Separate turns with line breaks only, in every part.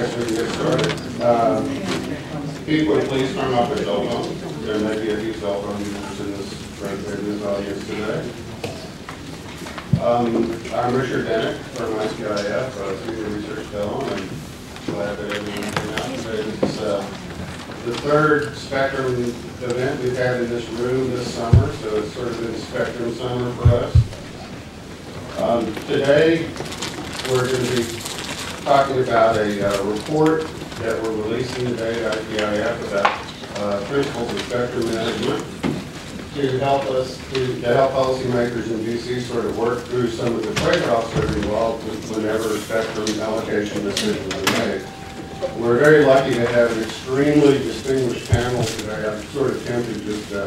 Guess we get started. People, please turn off their cell phones. There may be a few cell phone users in this, right there in this audience today. Um, I'm Richard Bennett from ITIF, a senior research fellow, and glad that everyone came out today. This is uh, the third Spectrum event we've had in this room this summer, so it's sort of been Spectrum summer for us. Um, Today, we're going to be talking about a uh, report that we're releasing today at ITIF about uh, principles of spectrum management to help us, to to help policymakers in DC sort of work through some of the trade-offs that are involved whenever spectrum allocation decisions are made. We're very lucky to have an extremely distinguished panel today. I'm sort of tempted just to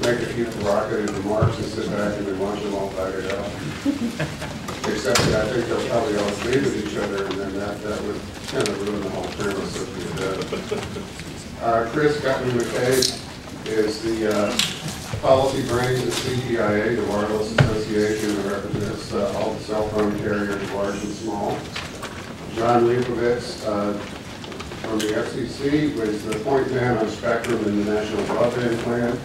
make a few provocative remarks and sit back and watch them all fight it out. Except that I think they'll probably all agree with each other, and then that, that would kind of ruin the whole premise of the event. Uh, Chris Guttman-McCabe is the, uh, policy brains at CTIA, the Wireless Association, that represents, uh, all the cell phone carriers, large and small. John Leibovitz, uh, from the FCC, was the point man on Spectrum in the National Broadband Plan,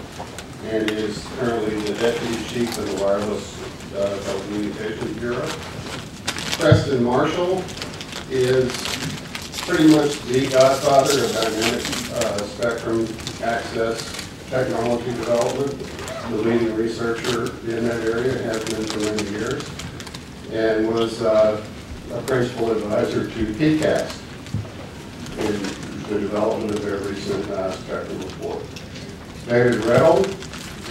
and is currently the deputy chief of the Wireless uh, Telecommunications Bureau. Preston Marshall is pretty much the godfather of dynamic uh, spectrum access technology development, the leading researcher in that area, has been for many years, and was uh, a principal advisor to PCAST in the development of their recent uh, spectrum report. David Redl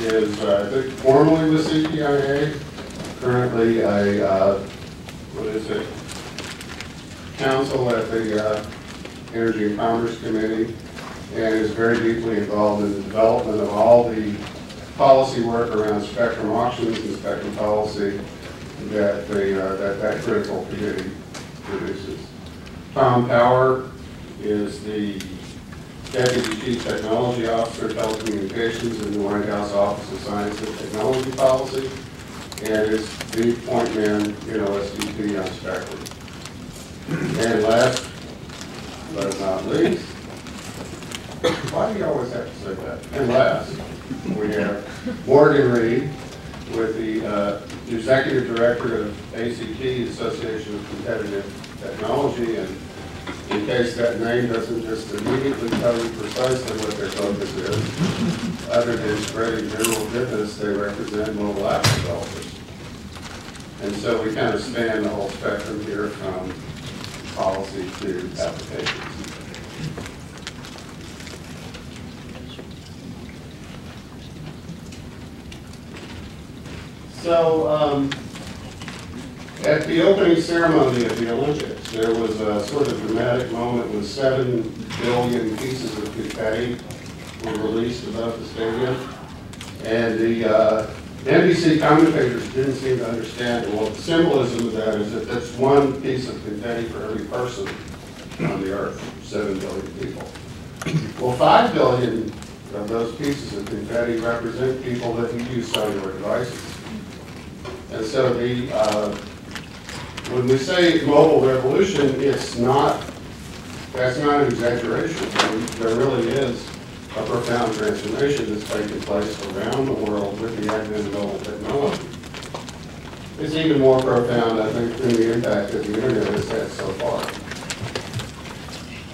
is, uh, I think, formerly with CTIA, currently a, uh, what is it, counsel at the uh, Energy and Commerce Committee, and is very deeply involved in the development of all the policy work around spectrum auctions and spectrum policy that the, uh, that, that critical committee produces. Tom Power is the Deputy Chief Technology Officer, of Telecommunications in the White House Office of Science and Technology Policy, and is the point man in OSTP on spectrum. And last but not least, why do you always have to say that? And last, we have Morgan Reed with the uh, Executive Director of ACT, Association of Competitive Technology, and in case that name doesn't just immediately tell you precisely what their focus is, other than spreading general goodness, they represent mobile app developers. And so we kind of span the whole spectrum here from policy to applications. So, um, at the opening ceremony of the Olympics, there was a sort of dramatic moment when seven billion pieces of confetti were released above the stadium. And the uh, NBC commentators didn't seem to understand, well, the symbolism of that is that that's one piece of confetti for every person on the earth, seven billion people. Well, five billion of those pieces of confetti represent people that use cellular devices. And so the, uh, when we say mobile revolution, it's not, that's not an exaggeration. There really is a profound transformation that's taking place around the world with the advent of mobile technology. It's even more profound, I think, than the impact that the internet has had so far.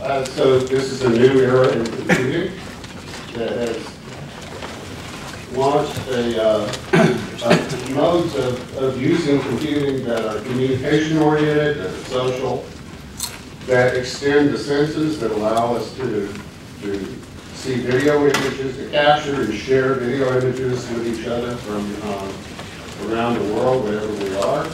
Uh, so this is a new era in computing that has launched a, uh, uh, modes of, of using computing that are communication oriented, that are social, that extend the senses, that allow us to, to see video images, to capture and share video images with each other from uh, around the world, wherever we are.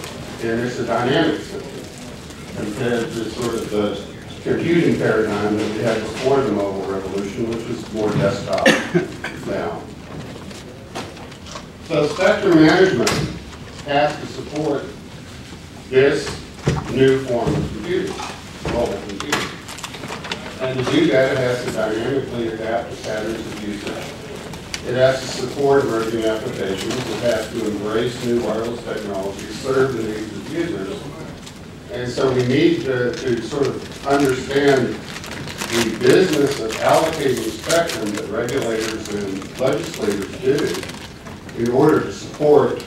And it's a dynamic system compared to sort of the computing paradigm that we had before the mobile revolution, which was more desktop now. So spectrum management has to support this new form of computing, mobile computing. And to do that, it has to dynamically adapt to patterns of usage. It has to support emerging applications. It has to embrace new wireless technologies, serve the needs of users, And so we need to, to sort of understand the business of allocating spectrum that regulators and legislators do in order to support,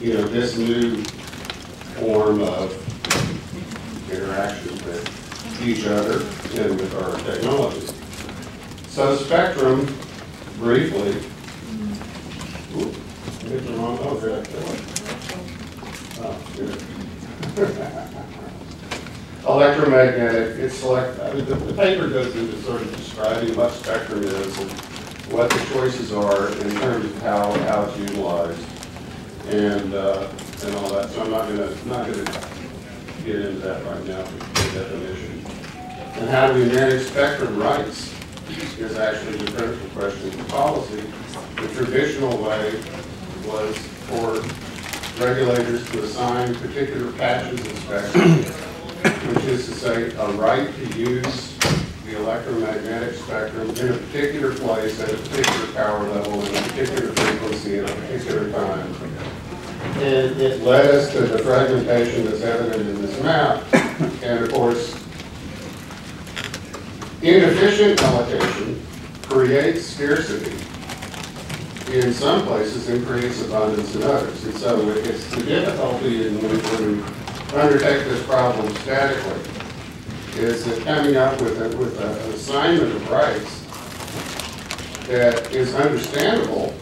you know, this new form of interaction with each other and with our technology. So spectrum, briefly, I the wrong, oh. Electromagnetic, it's select, I mean, the, the paper goes into sort of describing what spectrum is and what the choices are in terms of how, how it's utilized and, uh, and all that. So I'm not gonna, not gonna get into that right now, the definition. And how do we manage spectrum rights is actually the critical question for policy. The traditional way was for regulators to assign particular patches of spectrum, which is to say, a right to use the electromagnetic spectrum in a particular place at a particular power level in a particular frequency at a particular time. And it led us to the fragmentation that's evident in this map. And of course, inefficient allocation creates scarcity in some places and creates abundance in others. And so it's the difficulty in when we undertake this problem statically is coming up with a, with an assignment of rights that is understandable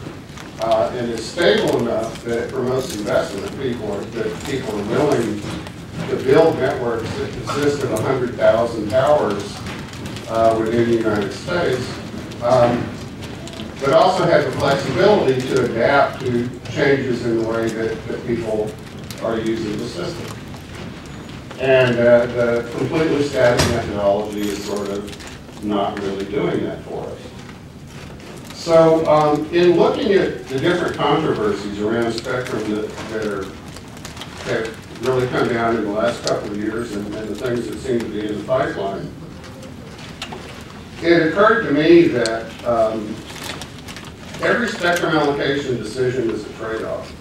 uh, and is stable enough that it promotes investment, people that people are willing to build networks that consist of 100,000 towers uh, within the United States, um, but also have the flexibility to adapt to changes in the way that, that people are using the system. And uh, the completely static methodology is sort of not really doing that for us. So um, in looking at the different controversies around spectrum that, that are, that really come down in the last couple of years and, and the things that seem to be in the pipeline, it occurred to me that um, every spectrum allocation decision is a trade-off.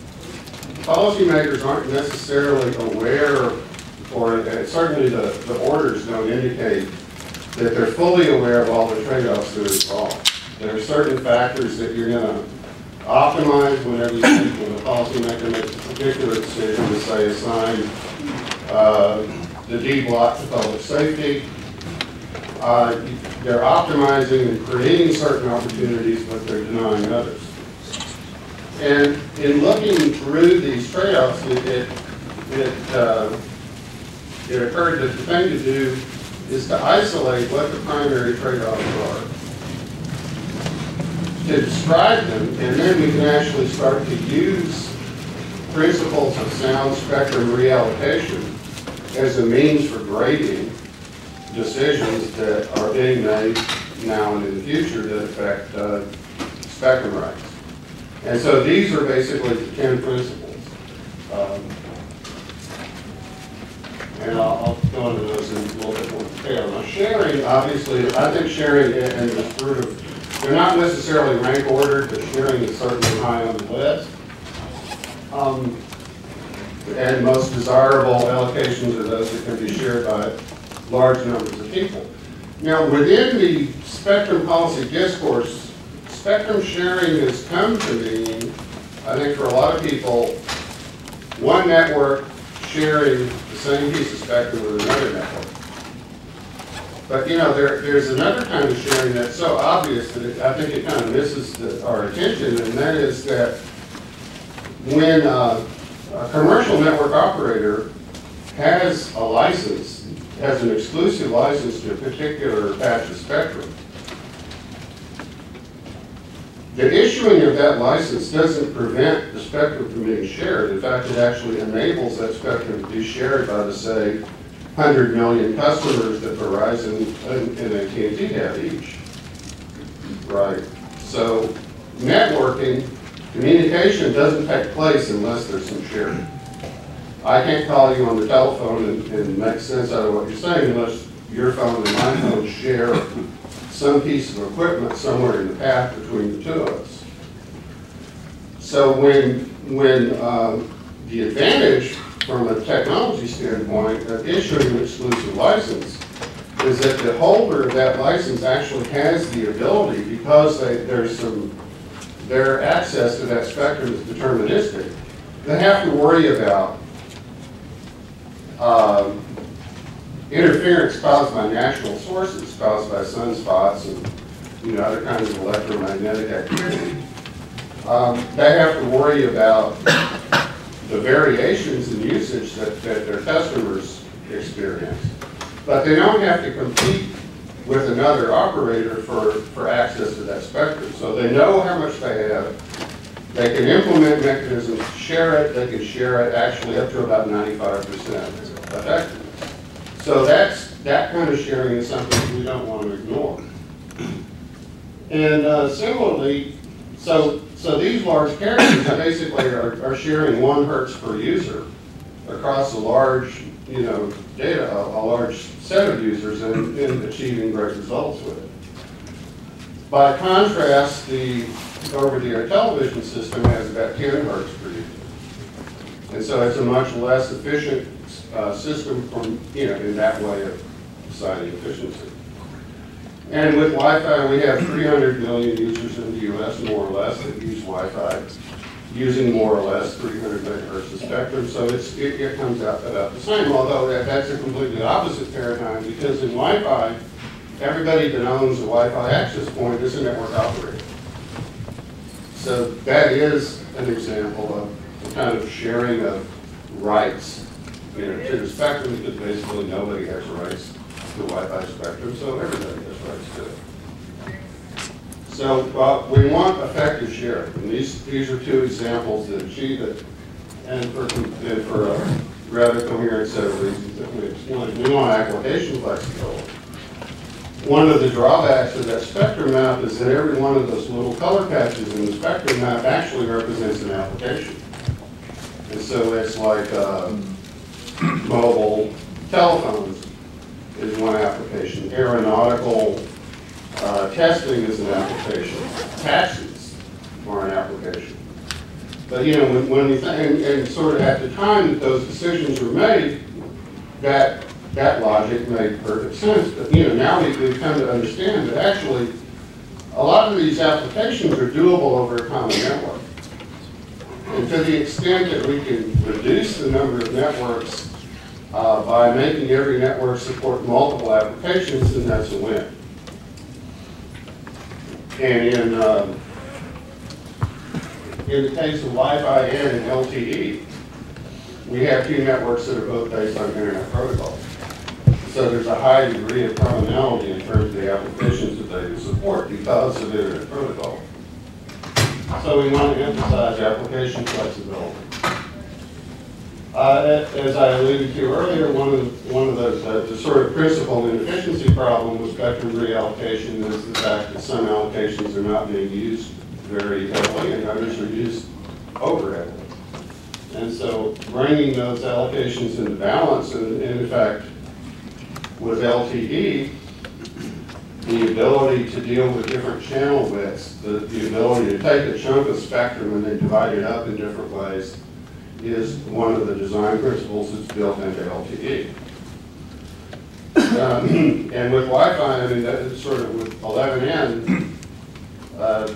Policymakers aren't necessarily aware, or certainly the, the orders don't indicate that they're fully aware of all the trade-offs that are involved. There are certain factors that you're gonna optimize whenever you, when a policymaker makes a particular decision to say assign, uh, the D block to public safety. Uh, they're optimizing and creating certain opportunities, but they're denying others. And in looking through these trade-offs, it, it, it, uh, it occurred that the thing to do is to isolate what the primary trade-offs are, to describe them, and then we can actually start to use principles of sound spectrum reallocation as a means for grading decisions that are being made now and in the future that affect uh, spectrum rights. And so these are basically the 10 principles. Um, And I'll, I'll go into those in a little bit more detail. Now sharing, obviously, I think sharing and the sort of, they're not necessarily rank ordered, but sharing is certainly high on the list. Um, And most desirable allocations are those that can be shared by large numbers of people. Now, within the spectrum policy discourse, spectrum sharing has come to mean, I think for a lot of people, one network sharing the same piece of spectrum with another network. But, you know, there, there's another kind of sharing that's so obvious that it, I think it kind of misses the, our attention, and that is that when uh, a commercial network operator has a license, has an exclusive license to a particular patch of spectrum, the issuing of that license doesn't prevent the spectrum from being shared. In fact, it actually enables that spectrum to be shared by the, say, 100 million customers that Verizon and AT&T have each. Right? So networking, communication doesn't take place unless there's some sharing. I can't call you on the telephone and, and make sense out of what you're saying unless your phone and my phone share some piece of equipment somewhere in the path between the two of us. So when, when um, the advantage from a technology standpoint, of issuing an exclusive license, is that the holder of that license actually has the ability, because they, there's some, their access to that spectrum is deterministic, they have to worry about um, interference caused by natural sources, caused by sunspots and, you know, other kinds of electromagnetic activity. Um, They have to worry about the variations in usage that, that their customers experience. But they don't have to compete with another operator for, for access to that spectrum. So they know how much they have. They can implement mechanisms to share it. They can share it actually up to about ninety-five percent effectiveness. So that's, that kind of sharing is something we don't want to ignore. And uh, similarly, so, so these large carriers basically are, are sharing one hertz per user across a large, you know, data, a, a large set of users and, and achieving great results with it. By contrast, the over-the-air television system has about 10 hertz per user. And so it's a much less efficient uh, system from, you know, in that way of society efficiency. And with Wi-Fi, we have 300 million users in the US, more or less, that use Wi-Fi, using more or less 300 megahertz of spectrum, so it, it comes out about the same, although that, that's a completely opposite paradigm, because in Wi-Fi, everybody that owns a Wi-Fi access point is a network operator. So that is an example of the kind of sharing of rights, know, to the spectrum, because basically nobody has rights to Wi-Fi spectrum, so everybody has rights to it. So, uh, we want effective sharing, and these, these are two examples that achieve it, and for, and for a rather coherent set of reasons that we explained. We want application flexibility. One of the drawbacks of that spectrum map is that every one of those little color patches in the spectrum map actually represents an application. And so it's like, uh, mobile telephones is one application. Aeronautical uh, testing is an application. Taxis are an application. But, you know, when, when we, think, and, and sort of at the time that those decisions were made, that, that logic made perfect sense. But, you know, now we, we've come to understand that actually, a lot of these applications are doable over a common network. And to the extent that we can reduce the number of networks uh, by making every network support multiple applications, then that's a win. And in, um, in the case of Wi-Fi and LTE, we have two networks that are both based on internet protocol. So there's a high degree of commonality in terms of the applications that they support because of internet protocol. So we want to emphasize application flexibility. Uh, As I alluded to earlier, one of, one of the, the- the sort of principal inefficiency problem with spectrum reallocation is the fact that some allocations are not being used very heavily and others are used over heavily. And so bringing those allocations into balance, and and in fact, with LTE, the ability to deal with different channel widths, the, the ability to take a chunk of spectrum and then divide it up in different ways is one of the design principles that's built into LTE. Um, And with Wi-Fi, I mean, that is sort of with 11N, uh,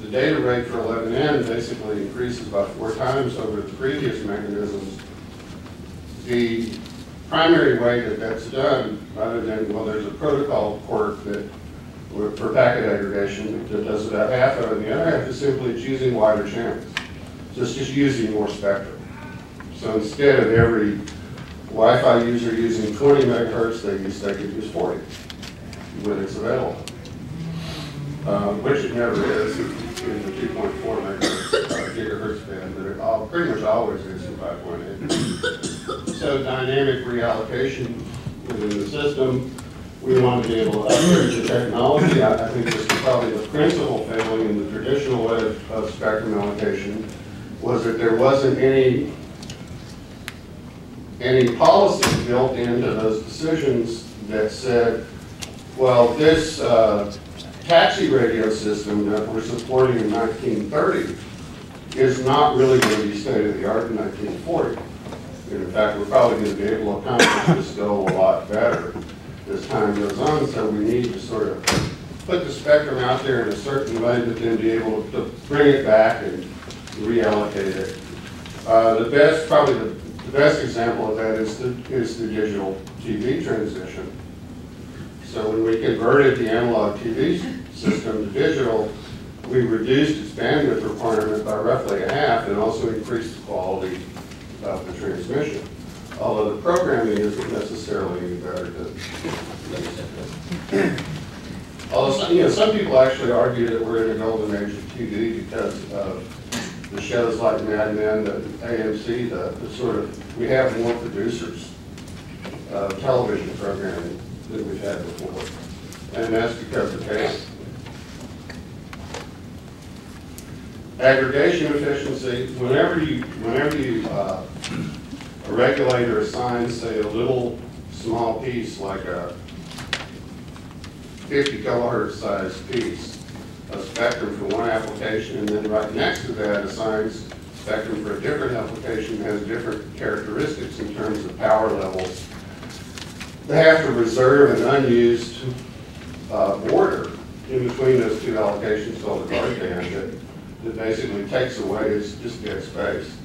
the data rate for 11N basically increases about four times over the previous mechanisms. The primary way that that's done, other than, well, there's a protocol quirk that, for packet aggregation, that does about half of it, and the other half is simply choosing wider channels. So it's just using more spectrum. So instead of every Wi-Fi user using 20 megahertz, they use, they could use 40 when it's available. Um, which it never is in the 2.4 megahertz uh, gigahertz band, but it all, pretty much always is in 5.8. So dynamic reallocation within the system, we want to be able to upgrade the technology. I, I think this is probably the principal failing in the traditional way of, of spectrum allocation, was that there wasn't any any policy built into those decisions that said, well, this uh, taxi radio system that we're supporting in 1930 is not really going to be state of the art in 1940. And in fact, we're probably gonna be able to accomplish this goal a lot better as time goes on, so we need to sort of put the spectrum out there in a certain way, but then be able to bring it back and reallocate it. Uh, the best, probably the, the best example of that is the, is the digital TV transition. So when we converted the analog TV system to digital, we reduced its bandwidth requirement by roughly a half and also increased the quality of the transmission. Although the programming isn't necessarily any better than. Although, you know, some people actually argue that we're in a golden age of TV because of the shows like Mad Men, the AMC, the, the sort of, we have more producers of television programming than we've had before. And that's because of pay. Aggregation efficiency, whenever you, whenever you, uh, a regulator assigns, say, a little small piece, like a fifty kilohertz size piece of spectrum for one application, and then right next to that assigns spectrum for a different application, has different characteristics in terms of power levels. They have to reserve an unused uh, border in between those two allocations called a guard band that, that basically takes away, just dead space.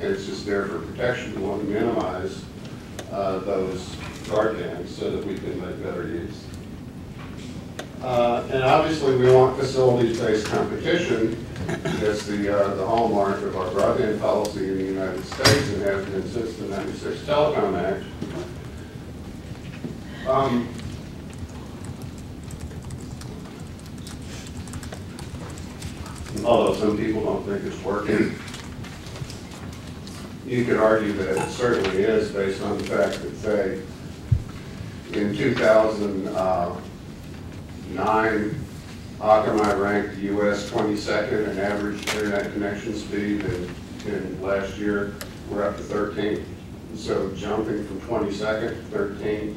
And it's just there for protection, we want to minimize uh, those guard bands so that we can make better use. Uh, And obviously, we want facilities-based competition. That's the, uh, the hallmark of our broadband policy in the United States and has been since the 96 Telecom Act. Um, Although some people don't think it's working, you could argue that it certainly is based on the fact that, say, in 2009, Akamai ranked the US 22nd in average internet connection speed, and in last year, we're up to 13th. So jumping from 22nd to 13th,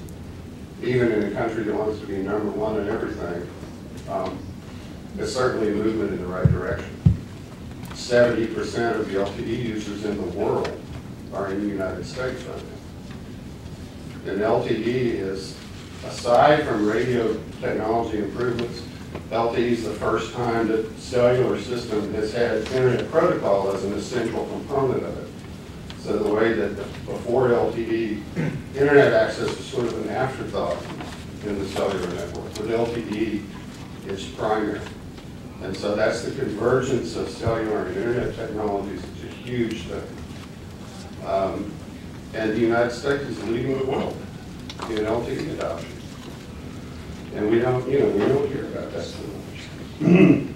even in a country that wants to be number one in everything, um, is certainly a movement in the right direction. Seventy percent of the LTE users in the world are in the United States right now. And LTE is, aside from radio technology improvements, LTE is the first time that cellular system has had internet protocol as an essential component of it. So the way that before LTE, internet access was sort of an afterthought in the cellular network. With LTE, it's primary. And so that's the convergence of cellular and internet technologies, it's a huge thing. Um, And the United States is leading the world in LTE adoption. And we don't, you know, we don't hear about that so much.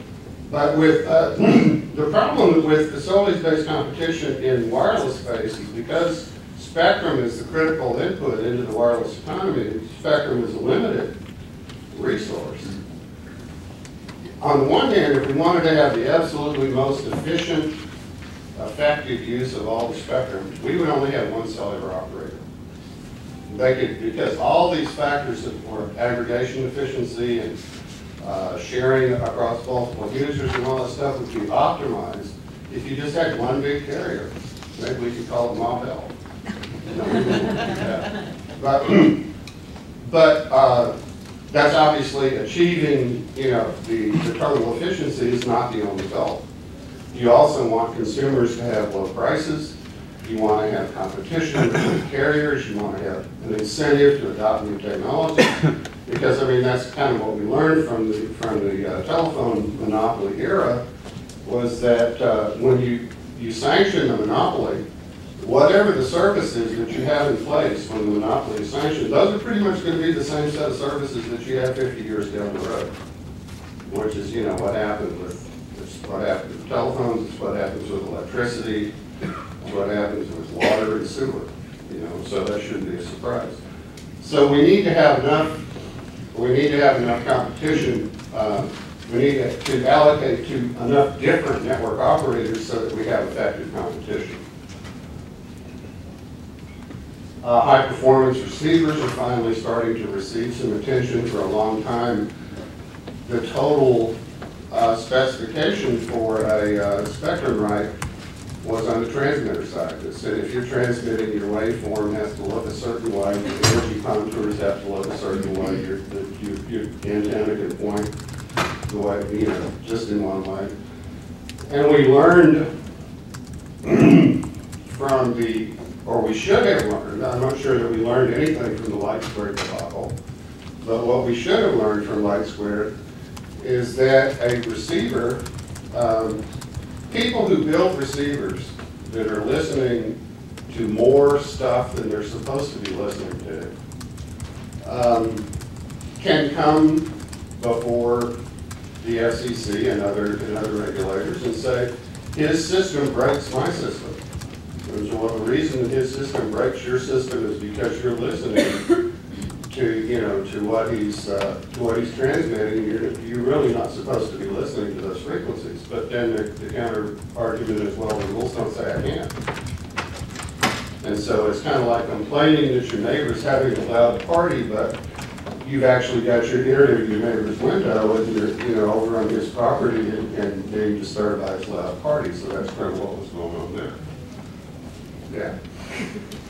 But with, uh, the problem with facilities-based competition in wireless space is because spectrum is the critical input into the wireless economy, spectrum is a limited resource. On the one hand, if we wanted to have the absolutely most efficient, effective use of all the spectrum, we would only have one cellular operator. They could, because all these factors of for aggregation efficiency and uh, sharing across multiple users and all that stuff would be optimized if you just had one big carrier. Maybe we could call it Mobile. No, we wouldn't do that. But, but uh, that's obviously achieving, you know, the, the efficiency is not the only goal. You also want consumers to have low prices, you want to have competition between carriers, you want to have an incentive to adopt new technology. Because, I mean, that's kind of what we learned from the, from the uh, telephone monopoly era, was that uh, when you, you sanction a monopoly, whatever the services that you have in place when the monopoly is sanctioned, those are pretty much going to be the same set of services that you have 50 years down the road. Which is, you know, what happened with, what happened with telephones, it's what happens with electricity, it's what happens with water and sewer, you know, so that shouldn't be a surprise. So we need to have enough, we need to have enough competition, uh, we need to allocate to enough different network operators so that we have effective competition. Uh, high-performance receivers are finally starting to receive some attention for a long time. The total uh, specification for a uh, spectrum right was on the transmitter side. It said if you're transmitting, your waveform has to look a certain way, your energy contours have to look a certain way, your, your, your antenna can point the way, you know, just in one way. And we learned from the, or we should have learned, I'm not sure that we learned anything from the LightSquared debacle, but what we should have learned from LightSquared is that a receiver, um, people who build receivers that are listening to more stuff than they're supposed to be listening to, um, can come before the FCC and other, and other regulators and say, his system breaks my system. So well, the reason his system breaks your system is because you're listening to, you know, to what he's, uh, to what he's transmitting. You're, you're really not supposed to be listening to those frequencies. But then the, the counter argument is, well, the rules don't say I can't. And so it's kind of like complaining that your neighbor's having a loud party, but you've actually got your ear to your neighbor's window and you're, you know, over on his property and, and being disturbed by his loud party, so that's kind of what was going on there. Yeah.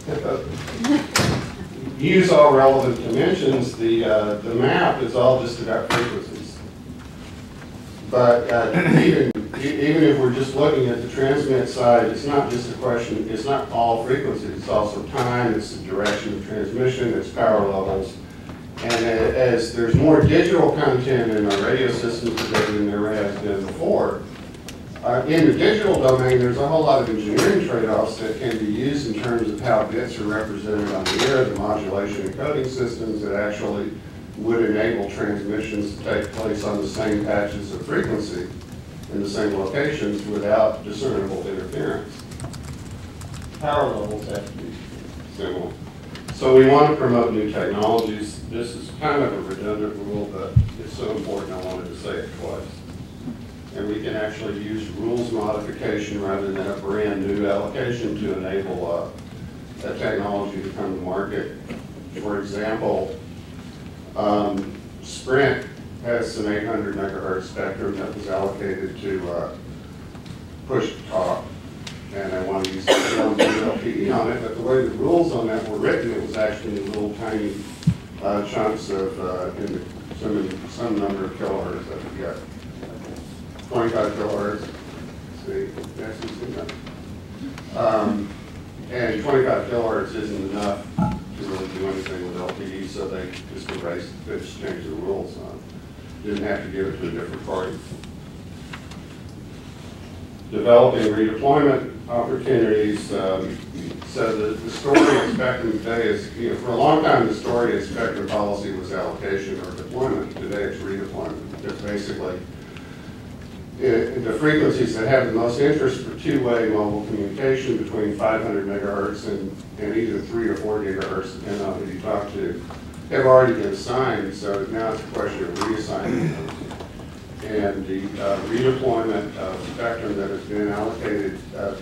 Use all relevant dimensions, the, uh, the map is all just about frequencies. But, uh, even, even if we're just looking at the transmit side, it's not just a question, it's not all frequencies, it's also time, it's the direction of transmission, it's power levels, and as there's more digital content in our radio systems today than there has been before, uh, in the digital domain, there's a whole lot of engineering trade-offs that can be used in terms of how bits are represented on the air, the modulation and coding systems that actually would enable transmissions to take place on the same patches of frequency in the same locations without discernible interference. Power levels have to be similar. So we want to promote new technologies. This is kind of a redundant rule, but it's so important I wanted to say it twice. And we can actually use rules modification rather than a brand-new allocation to enable uh, a technology to come to market. For example, um, Sprint has some 800 megahertz spectrum that was allocated to uh, push talk, and they want to use LTE on it, but the way the rules on that were written, it was actually little tiny uh, chunks of, uh, in the- some, some number of kilohertz, that we forget. 25 kilohertz, see, that's enough. Um, And 25 kilohertz isn't enough to really do anything with LTE, so they just erased, they just changed the rules on it. Didn't have to give it to a different party. Developing redeployment opportunities, um, so the, the story of spectrum today is, you know, for a long time, the story of spectrum policy was allocation or deployment. Today, it's redeployment. It's basically, i- the frequencies that have the most interest for two-way mobile communication between 500 megahertz and, and either three or four gigahertz, depending on who you talk to, have already been assigned, so now it's a question of reassigning those. And the uh, redeployment of spectrum that has been allocated, a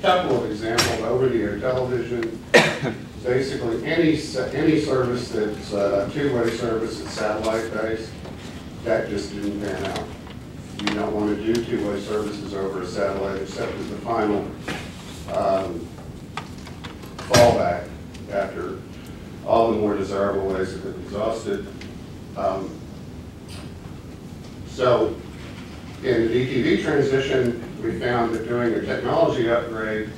couple of examples, over-the-air television, basically any, any service that's uh, a two-way service that's satellite-based, that just didn't pan out. You don't want to do two-way services over a satellite except as the final um, fallback after all the more desirable ways have been exhausted. Um, So in the DTV transition, we found that doing a technology upgrade,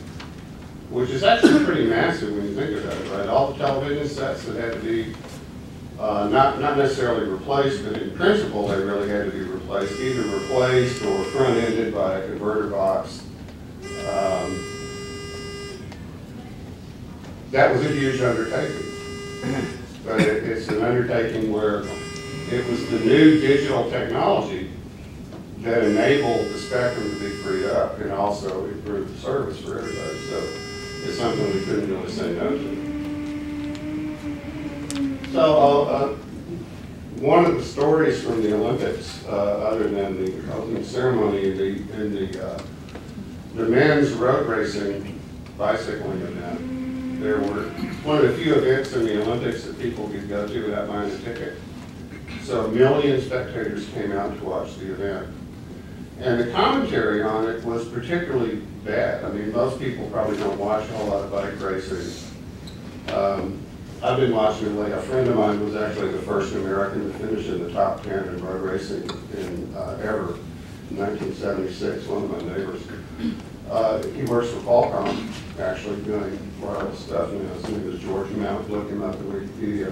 which is actually pretty massive when you think about it, right? All the television sets that had to be uh, not, not necessarily replaced, but in principle, they really had to be replaced, either replaced or front-ended by a converter box. Um, That was a huge undertaking. But it, it's an undertaking where it was the new digital technology that enabled the spectrum to be freed up and also improved the service for everybody. So it's something we couldn't really say no to. So, uh, uh, one of the stories from the Olympics, uh, other than the opening ceremony, the, in the, uh, the men's road racing bicycling event, there were one of the few events in the Olympics that people could go to without buying a ticket. So a million spectators came out to watch the event. And the commentary on it was particularly bad. I mean, most people probably don't watch a whole lot of bike racing. Um, I've been watching it lately. A friend of mine was actually the first American to finish in the top 10 in road racing in, uh, ever in 1976, one of my neighbors. Uh, he works for Qualcomm, actually, doing wireless stuff, you know, his name is George Mount, look him up in Wikipedia.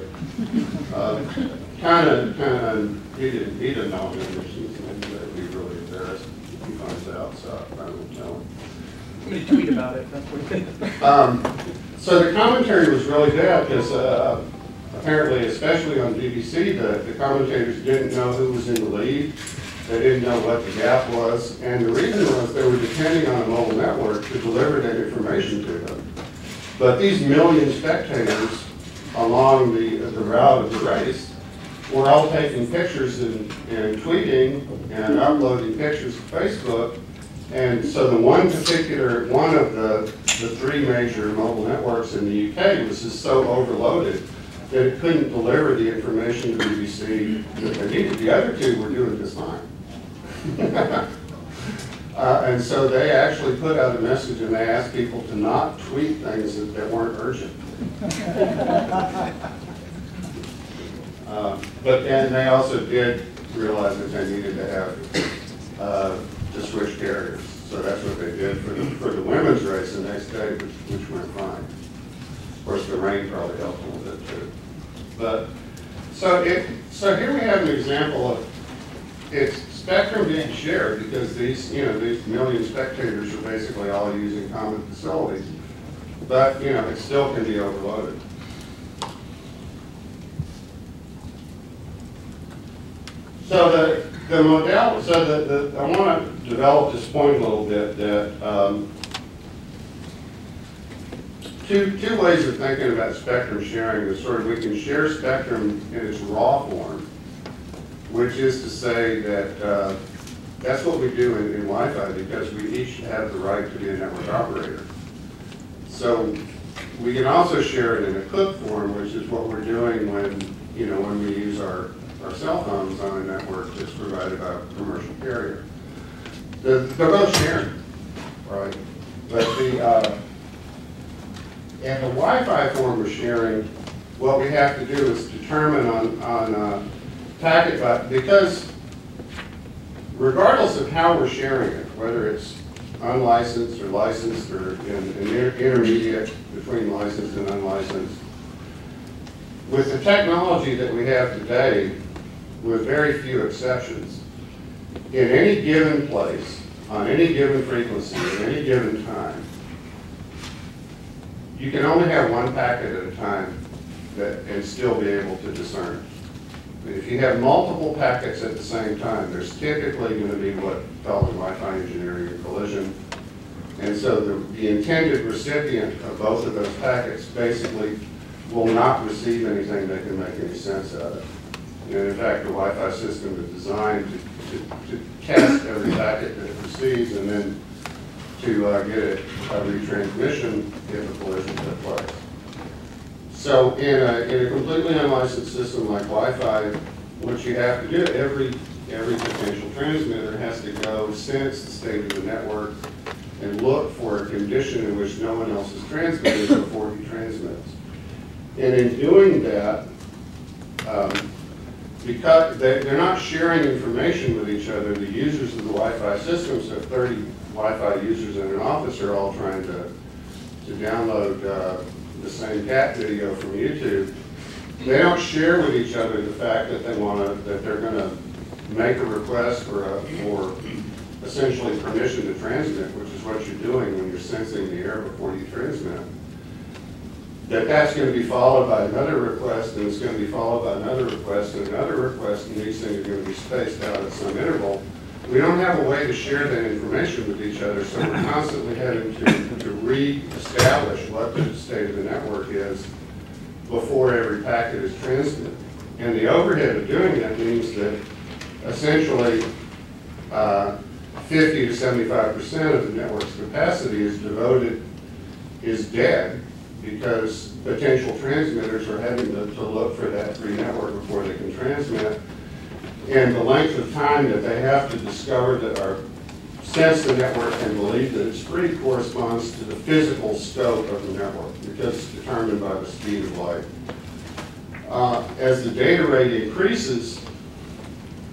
Kind of, kind of, he didn't, he didn't know him, he's going to be really embarrassed if he finds out, so I don't tell him.
I'm gonna tweet about it, that's what it
Um, So the commentary was really bad because uh, apparently, especially on BBC, the the commentators didn't know who was in the lead. They didn't know what the gap was. And the reason was they were depending on a mobile network to deliver that information to them. But these million spectators along the the route of the race were all taking pictures and and tweeting and uploading pictures to Facebook. And so the one particular, one of the, the three major mobile networks in the UK was just so overloaded that it couldn't deliver the information to the BBC that they needed. The other two were doing just fine. Uh, and so they actually put out a message and they asked people to not tweet things that, that weren't urgent. Uh, But then they also did realize that they needed to have, uh, to switch carriers. So that's what they did for the, for the women's race the next day, which, which went fine. Of course, the rain probably helped a little bit too. But, so it, so here we have an example of, it's spectrum being shared because these, you know, these million spectators are basically all using common facilities. But, you know, it still can be overloaded. So the, the so the, the, I want to develop this point a little bit that, um, two, two ways of thinking about spectrum sharing is sort of we can share spectrum in its raw form, which is to say that, uh, that's what we do in, in Wi-Fi because we each have the right to be a network operator. So we can also share it in a clip form, which is what we're doing when, you know, when we use our, our cell phones on a network that's provided by a commercial carrier. They're, they're both sharing, right? But the, uh, and the Wi-Fi form of sharing, what we have to do is determine on, on uh, packet, but because regardless of how we're sharing it, whether it's unlicensed or licensed or in, in inter- intermediate between licensed and unlicensed, with the technology that we have today, with very few exceptions, in any given place, on any given frequency, at any given time, you can only have one packet at a time that, and still be able to discern. If you have multiple packets at the same time, there's typically going to be what called in Wi-Fi engineering a collision. And so the, the intended recipient of both of those packets basically will not receive anything that can make any sense out of it. And in fact, the Wi-Fi system is designed to, to, to test every packet that it receives and then to uh, get it a retransmission if a collision took place. So in a, in a completely unlicensed system like Wi-Fi, what you have to do, every, every potential transmitter has to go sense the state of the network and look for a condition in which no one else is transmitting before he transmits. And in doing that, um, because they, they're not sharing information with each other, the users of the Wi-Fi system, so 30 Wi-Fi users in an office are all trying to, to download uh, the same cat video from YouTube. They don't share with each other the fact that they want to, that they're going to make a request for a, for essentially permission to transmit, which is what you're doing when you're sensing the air before you transmit that that's going to be followed by another request, and it's going to be followed by another request, and another request, and these things are going to be spaced out at some interval. We don't have a way to share that information with each other, so we're constantly having to, to re-establish what the state of the network is before every packet is transmitted. And the overhead of doing that means that essentially uh, 50 to 75 percent of the network's capacity is devoted, is dead because potential transmitters are having to, to look for that free network before they can transmit. And the length of time that they have to discover that our sense the network and believe that its free corresponds to the physical scope of the network because it's determined by the speed of light. Uh, As the data rate increases,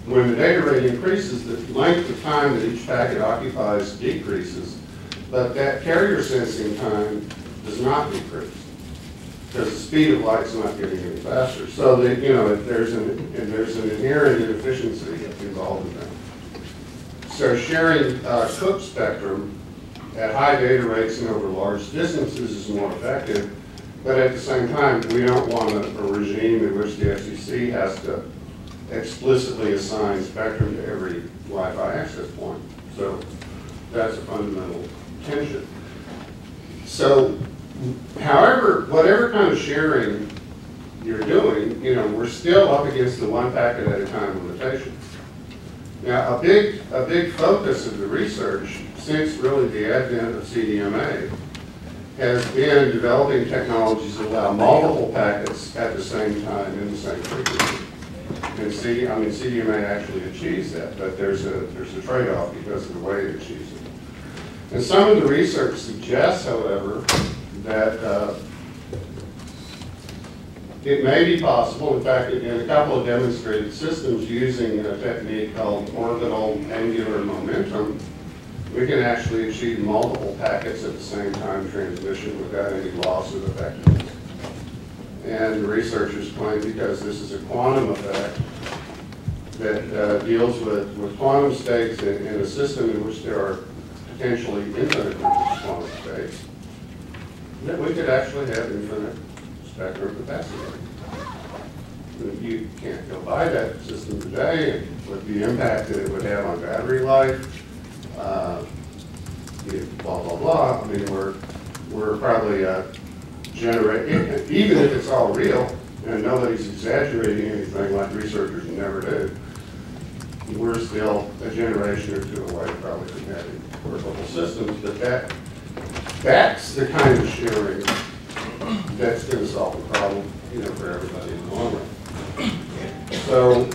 when the data rate increases, the length of time that each packet occupies decreases, but that carrier sensing time does not decrease because the speed of light's not getting any faster. So that, you know, if there's an, and there's an inherent inefficiency involved in that. So sharing uh, Cook spectrum at high data rates and over large distances is more effective, but at the same time, we don't want a a regime in which the FCC has to explicitly assign spectrum to every Wi-Fi access point. So that's a fundamental tension. So however, whatever kind of sharing you're doing, you know, we're still up against the one packet at a time limitation. Now, a big, a big focus of the research since really the advent of CDMA has been developing technologies that allow multiple packets at the same time in the same frequency. And CD, I mean, CDMA actually achieves that, but there's a, there's a trade-off because of the way it achieves it. And some of the research suggests, however, that uh, it may be possible, in fact, in a couple of demonstrated systems using a technique called orbital angular momentum, we can actually achieve multiple packets at the same time transmission without any loss of effectiveness. And researchers claim because this is a quantum effect that uh, deals with, with quantum states in, in a system in which there are potentially infinite quantum states, that we could actually have infinite spectrum capacity. But You can't go buy that system today, with the impact that it would have on battery life, uh, blah, blah, blah. I mean, we're, we're probably uh, generating, even if it's all real, and nobody's exaggerating anything like researchers never do, we're still a generation or two away probably from having workable systems, but that, that's the kind of sharing that's gonna solve the problem, you know, for everybody in the long run. So,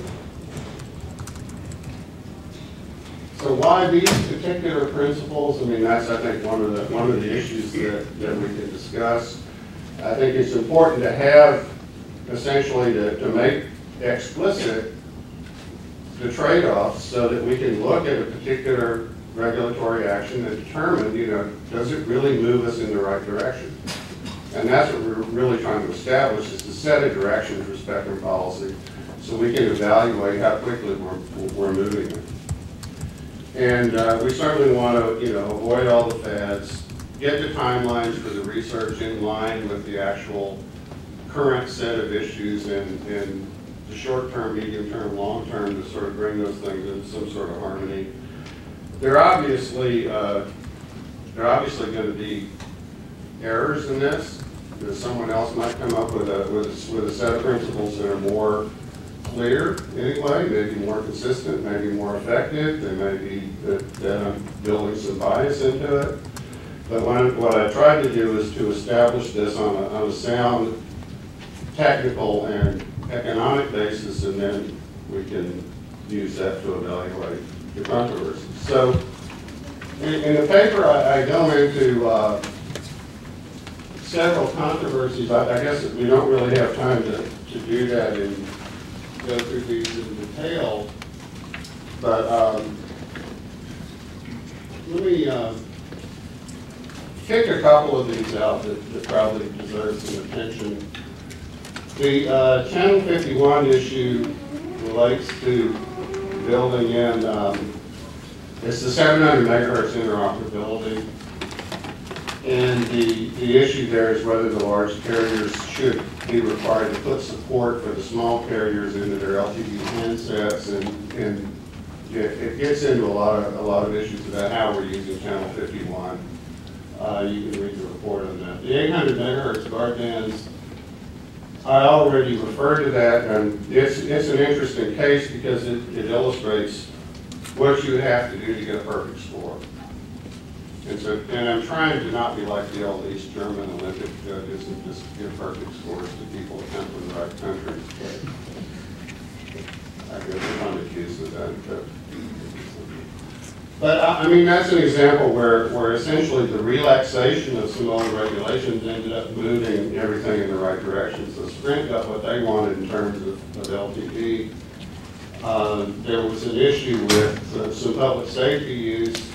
so why these particular principles? I mean, that's, I think, one of the, one of the issues that, that we can discuss. I think it's important to have, essentially, to, to make explicit the trade-offs so that we can look at a particular regulatory action and determine, you know, does it really move us in the right direction? And that's what we're really trying to establish, is to set a direction for spectrum policy so we can evaluate how quickly we're, we're moving it. And uh, we certainly want to, you know, avoid all the fads, get the timelines for the research in line with the actual current set of issues and, and the short-term, medium-term, long-term to sort of bring those things into some sort of harmony. There are obviously, uh, there are obviously going to be errors in this. That someone else might come up with a, with with a set of principles that are more clear anyway, maybe more consistent, maybe more effective. They may be that, that I'm building some bias into it. But what I tried to do is to establish this on a, on a sound technical and economic basis, and then we can use that to evaluate the controversy. So, in, in the paper, I, I go into uh, several controversies. I, I guess we don't really have time to, to do that and go through these in detail. But um, let me uh, pick a couple of these out that, that probably deserve some attention. The uh, Channel 51 issue relates to building in, um, it's the 700 megahertz interoperability. And the, the issue there is whether the large carriers should be required to put support for the small carriers into their LTE handsets. And, and it, it gets into a lot of, a lot of issues about how we're using Channel 51. Uh, you can read the report on that. The 800 megahertz guard bands, I already referred to that, and it's, it's an interesting case because it, it illustrates what you have to do to get a perfect score. And so, and I'm trying to not be like the old East German Olympic judges and just give perfect scores to people that come from the right country. But I guess I'm accused of that. But But I, mean, that's an example where, where essentially the relaxation of some old regulations ended up moving everything in the right direction. So Sprint got what they wanted in terms of, of LTE. Uh, there was an issue with uh, some public safety use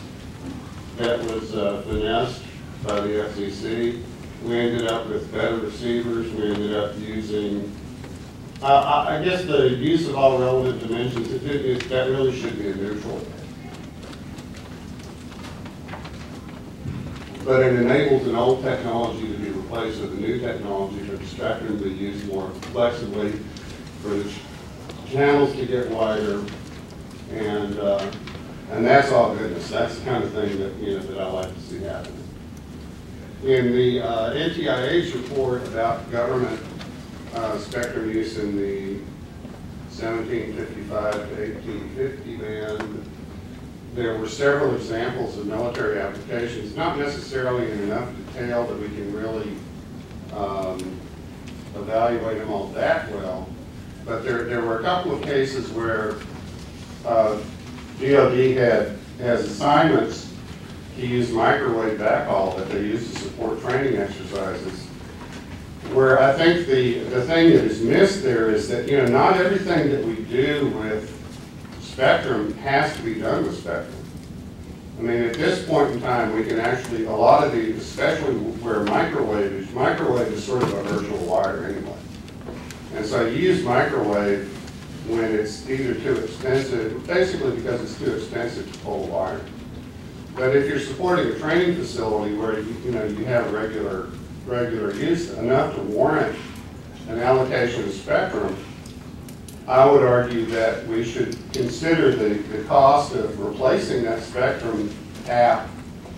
that was uh, finessed by the FCC. We ended up with better receivers, we ended up using, uh, I, I guess the use of all relevant dimensions, it, it, that really should be a neutral. But it enables an old technology to be replaced with a new technology for the spectrum to be used more flexibly, for the ch- channels to get wider, and, uh, and that's all goodness. That's the kind of thing that, you know, that I like to see happen. In the uh, NTIA's report about government uh, spectrum use in the 1755 to 1850 band, there were several examples of military applications, not necessarily in enough detail that we can really um, evaluate them all that well, but there, there were a couple of cases where uh, DOD had, has assignments to use microwave backhaul that they use to support training exercises. Where I think the, the thing that is missed there is that, you know, not everything that we do with spectrum has to be done with spectrum. I mean, at this point in time, we can actually, a lot of the, especially where microwave is, microwave is sort of a virtual wire anyway. And so you use microwave when it's either too expensive, basically because it's too expensive to pull wire. But if you're supporting a training facility where you, you know, you have regular, regular use, enough to warrant an allocation of spectrum, I would argue that we should consider the, the cost of replacing that spectrum half,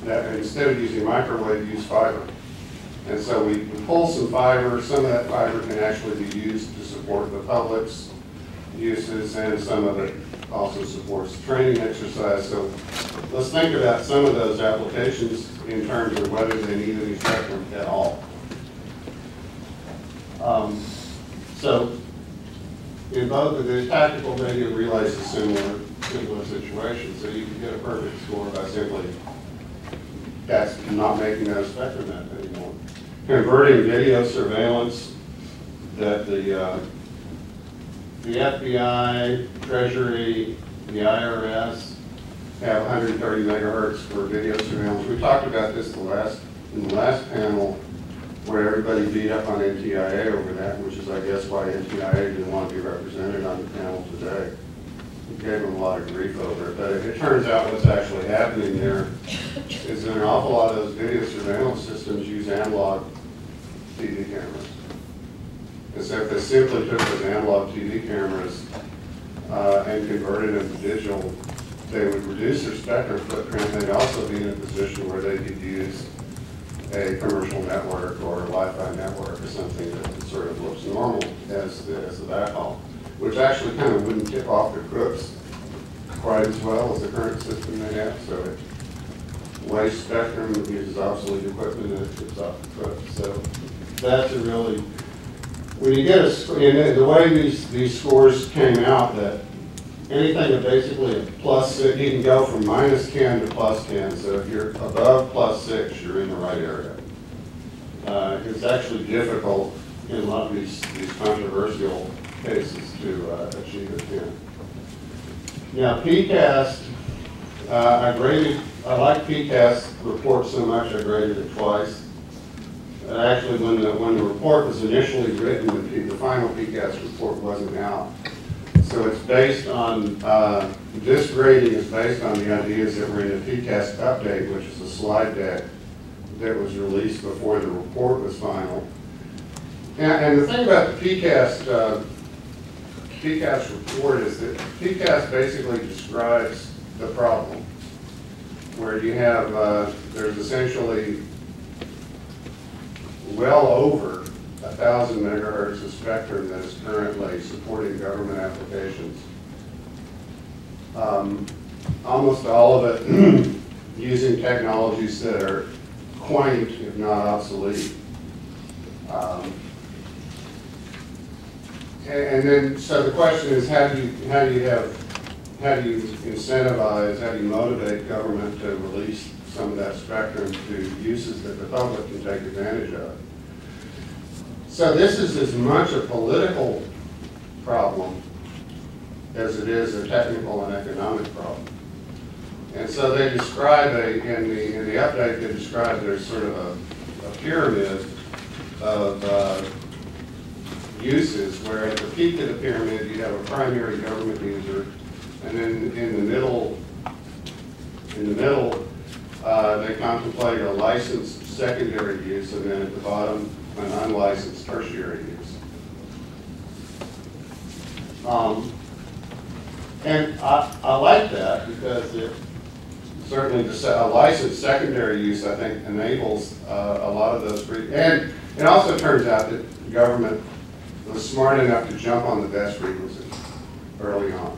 that instead of using microwave, use fiber. And so we we pull some fiber, some of that fiber can actually be used to support the public's uses, and some of it also supports training exercise. So let's think about some of those applications in terms of whether they need any spectrum at all. Um, So in both of the tactical radio relays a similar, similar situation, so you can get a perfect score by simply, that's not making that a spectrum map anymore. Converting video surveillance that the, uh, the FBI, Treasury, the IRS have 130 megahertz for video surveillance. We talked about this the last, in the last panel, where everybody beat up on NTIA over that, which is, I guess, why NTIA didn't want to be represented on the panel today. We gave them a lot of grief over it, but it turns out what's actually happening there is an awful lot of those video surveillance systems use analog TV cameras. And so if they simply took those analog TV cameras uh, and converted them to digital, they would reduce their spectrum footprint. They'd also be in a position where they could use a commercial network or a Wi-Fi network or something that sort of looks normal as the, as the backhaul, which actually kind of wouldn't tip off the crooks quite as well as the current system they have. So it wastes spectrum, uses obsolete equipment, and it tips off the crooks. So that's a really, when you get a, and the way these, these scores came out, that anything that basically a plus six, you can go from minus ten to plus ten, so if you're above plus six, you're in the right area. Uh, it's actually difficult in a lot of these, these controversial cases to, uh, achieve a ten. Now, PCAST, uh, I graded, I like PCAST report so much, I graded it twice. Uh, Actually, when the, when the report was initially written, the, the final PCAST report wasn't out. So it's based on, uh, this grading is based on the ideas that were in the PCAST update, which is a slide deck that was released before the report was final. And, and the thing about the PCAST, uh, PCAST report is that PCAST basically describes the problem. Where you have, uh, there's essentially well over a thousand megahertz of spectrum that is currently supporting government applications. Um, Almost all of it using technologies that are quaint, if not obsolete. Um, And, and then, so the question is, how do you, how do you have how do you incentivize, how do you motivate government to release some of that spectrum to uses that the public can take advantage of? So this is as much a political problem as it is a technical and economic problem. And so they describe a, in the, in the update, they describe there's sort of a, a pyramid of, uh, uses, where at the peak of the pyramid, you have a primary government user, and then in the middle, in the middle, uh, they contemplate a licensed secondary use, and then at the bottom, an unlicensed tertiary use. Um, And I, I like that because it certainly, a licensed secondary use, I think, enables uh, a lot of those free, and it also turns out that the government was smart enough to jump on the best frequency early on.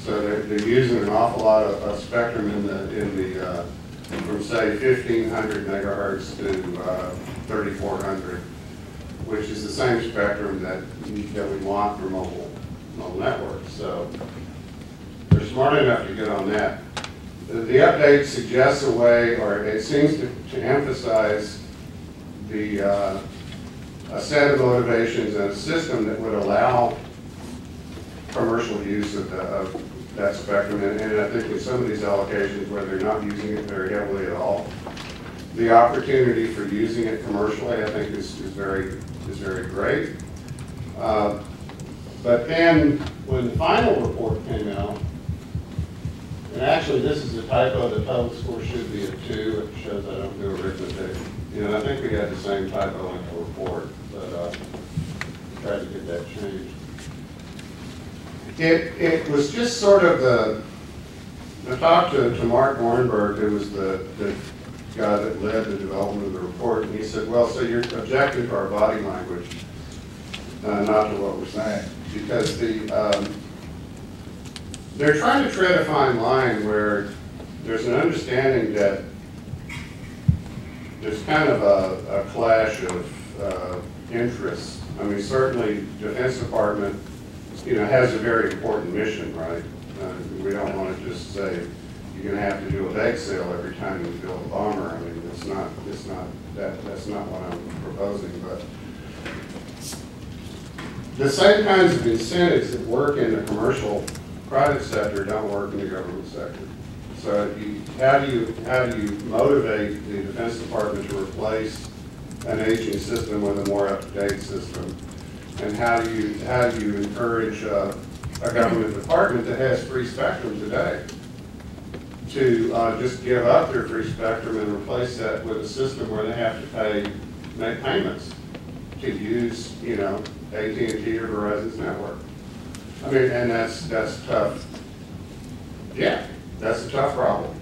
So they're, they're using an awful lot of, of spectrum in the, in the, uh, from say fifteen hundred megahertz to, uh, thirty-four hundred, which is the same spectrum that, that we want for mobile, mobile networks, so they're smart enough to get on that. The, the update suggests a way, or it seems to, to emphasize the, uh, a set of motivations and a system that would allow commercial use of, the, of that spectrum. And, and I think in some of these allocations where they're not using it very heavily at all, the opportunity for using it commercially, I think is, is very, is very great. Uh, But then, when the final report came out, and actually, this is a typo, the total score should be a two, it shows I don't do arithmetic. You know, I think we had the same typo in the report, but, uh, tried to get that changed. It, it was just sort of the, I talked to, to Mark Gorenberg, who was the, the guy that led the development of the report, and he said, well, so you're objecting to our body language, uh, not to what we're saying, because the, um, they're trying to tread a fine line where there's an understanding that there's kind of a, a clash of uh, interests. I mean, certainly Defense Department, you know, has a very important mission, right? Uh, We don't want to just say, you're gonna have to do a bake sale every time you build a bomber. I mean, it's not, it's not, that, that's not what I'm proposing, but the same kinds of incentives that work in the commercial private sector don't work in the government sector. So you, how do you, how do you motivate the Defense Department to replace an aging system with a more up-to-date system? And how do you, how do you encourage uh, a government department that has free spectrum today to uh, just give up their free spectrum and replace that with a system where they have to pay, make payments to use, you know, AT&T or Verizon's network? I mean, and that's, that's tough. Yeah, that's a tough problem.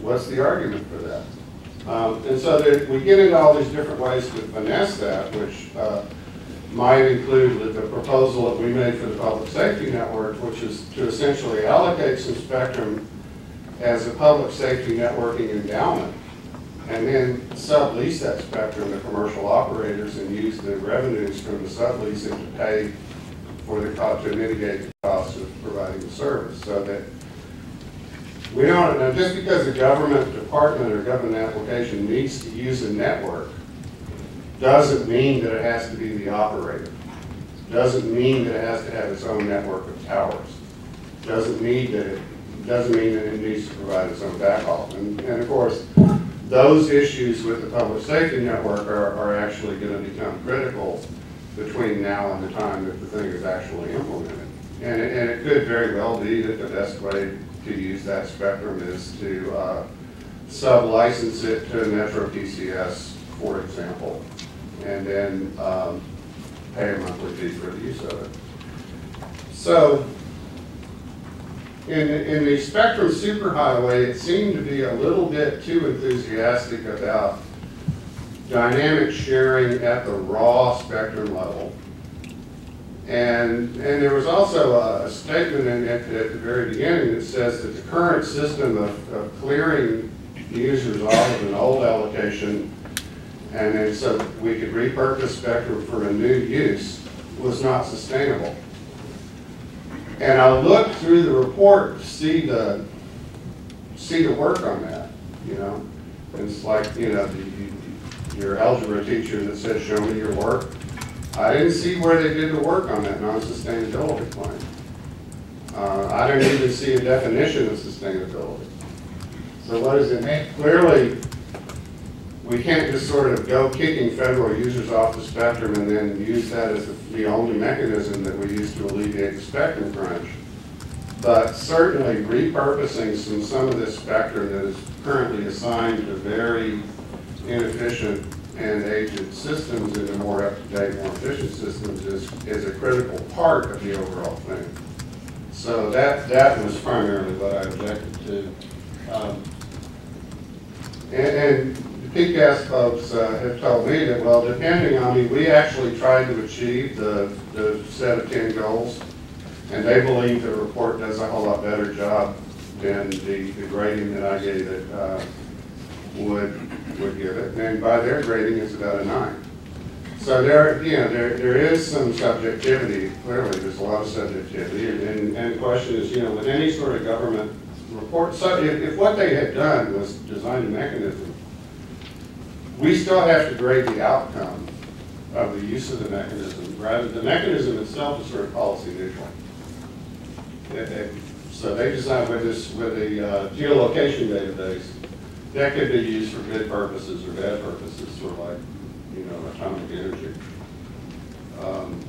What's the argument for that? Um, and so there, we get into all these different ways to finesse that, which, uh, might include the, proposal that we made for the public safety network, which is to essentially allocate some spectrum as a public safety networking endowment, and then sublease that spectrum to commercial operators and use the revenues from the subleasing to pay for the cost, to mitigate the cost of providing the service, so that we don't, now, just because a government department or government application needs to use a network, doesn't mean that it has to be the operator. Doesn't mean that it has to have its own network of towers. Doesn't mean that it, doesn't mean that it needs to provide its own backhaul. And, and of course, those issues with the public safety network are, are actually gonna become critical between now and the time that the thing is actually implemented. And it, and it could very well be that the best way to use that spectrum is to, uh, sub-license it to Metro PCS, for example, and then, um, pay a monthly fee for the use of it. So, in, in the Spectrum Superhighway, it seemed to be a little bit too enthusiastic about dynamic sharing at the raw spectrum level. And, and there was also a, a statement in, at, at the very beginning that says that the current system of, of clearing users off of an old allocation and then so we could repurpose spectrum for a new use was not sustainable. And I looked through the report to see the, see the work on that, you know? And It's like, you know, the- you- your algebra teacher that says, show me your work. I didn't see where they did the work on that non-sustainability plan. Uh, I didn't even see a definition of sustainability. So what does it mean? Clearly, we can't just sort of go kicking federal users off the spectrum and then use that as the only mechanism that we use to alleviate the spectrum crunch. But certainly repurposing some, some of this spectrum that is currently assigned to very inefficient and aged systems into more up-to-date, more efficient systems is, is a critical part of the overall thing. So that, that was primarily what I objected to. Um, And, and the PCAST folks uh, have told me that, well, depending on, me, we actually tried to achieve the, the set of ten goals, and they believe the report does a whole lot better job than the, the grading that I gave it, uh, would, would give it. And by their grading, it's about a nine. So there, you know, there, there is some subjectivity, clearly, there's a lot of subjectivity, and, and the question is, you know, with any sort of government report, so if, if what they had done was design a mechanism, we still have to grade the outcome of the use of the mechanism, rather, the mechanism itself is sort of policy neutral. So they designed with this, with the uh, geolocation database, that could be used for good purposes or bad purposes, sort of like, you know, atomic energy. Um,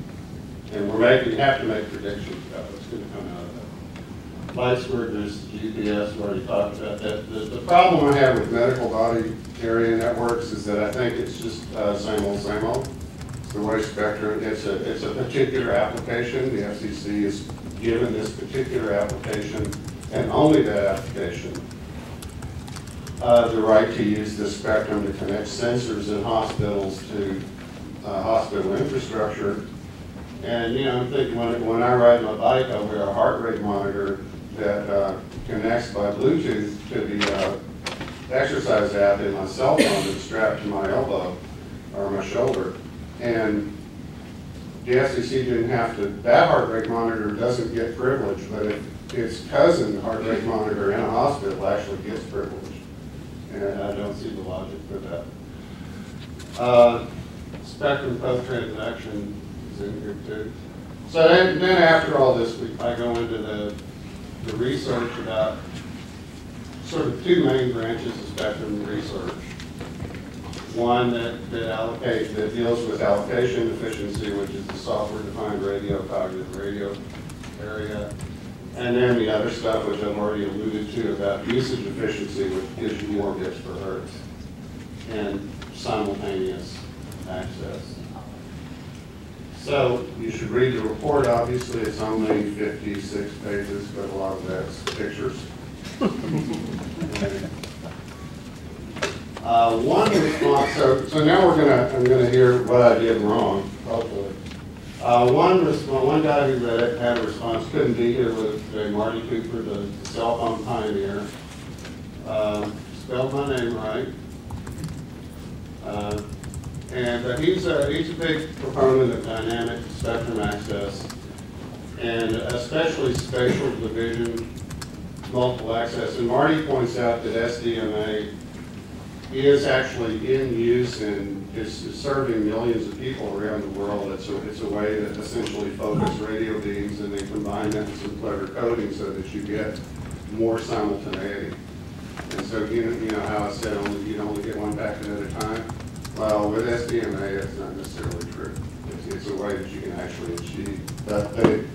And we're making, have to make predictions about what's gonna come out of that. There's GPS, we already talked about that. The, the problem I have with medical body area networks is that I think it's just, uh, same old, same old. It's the way spectrum, it's a, it's a particular application, the FCC is given this particular application, and only that application, uh, the right to use this spectrum to connect sensors in hospitals to, uh, hospital infrastructure. And, you know, I'm thinking, when, when I ride my bike, I wear a heart rate monitor that, uh, connects by Bluetooth to the, uh, exercise app in my cell phone that's strapped to my elbow or my shoulder. And the FCC didn't have to, that heart rate monitor doesn't get privilege, but its cousin heart rate monitor in a hospital actually gets privilege. And I don't see the logic for that. Uh, Spectrum post-transaction is in here too. So then, then after all this, we, I go into the, the research about sort of two main branches of spectrum research. One that, that allocate, that deals with allocation efficiency, which is the software-defined radio, cognitive radio area. And then the other stuff, which I've already alluded to, about usage efficiency, which gives you more bits per hertz. And simultaneous access. So you should read the report, obviously, it's only fifty-six pages, but a lot of that's pictures. Uh, one response, so, so now we're gonna, I'm gonna hear what I did wrong, hopefully. Uh, one response, one guy who read it had a response, couldn't be here with today, Marty Cooper, the cell phone pioneer. Uh, spelled my name right. Uh, and, but he's a, he's a big proponent of dynamic spectrum access, and especially spatial division, multiple access. And Marty points out that SDMA is actually in use and is serving millions of people around the world. It's a, it's a way to essentially focus radio beams and then combine that with some clever coding so that you get more simultaneity. And so, you know, you know how I said only, you only get one packet at a time? Well, with SDMA, that's not necessarily true. It's, it's a way that you can actually achieve. But, but it,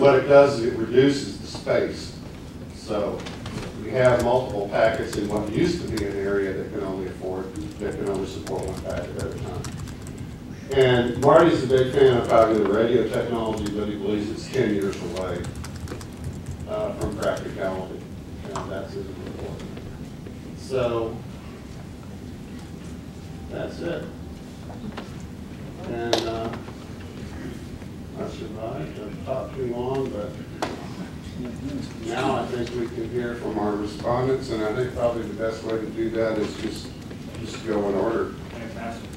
what it does is it reduces the space. So we have multiple packets in what used to be an area that can only afford, that can only support one packet at a time. And Marty's a big fan of cognitive radio technology, but he believes it's ten years away uh, from practicality. And that's his report. So, that's it. And, uh, I survived, I've talked too long, but now I think we can hear from our respondents, and I think probably the best way to do that is just, just go in order.
Fantastic.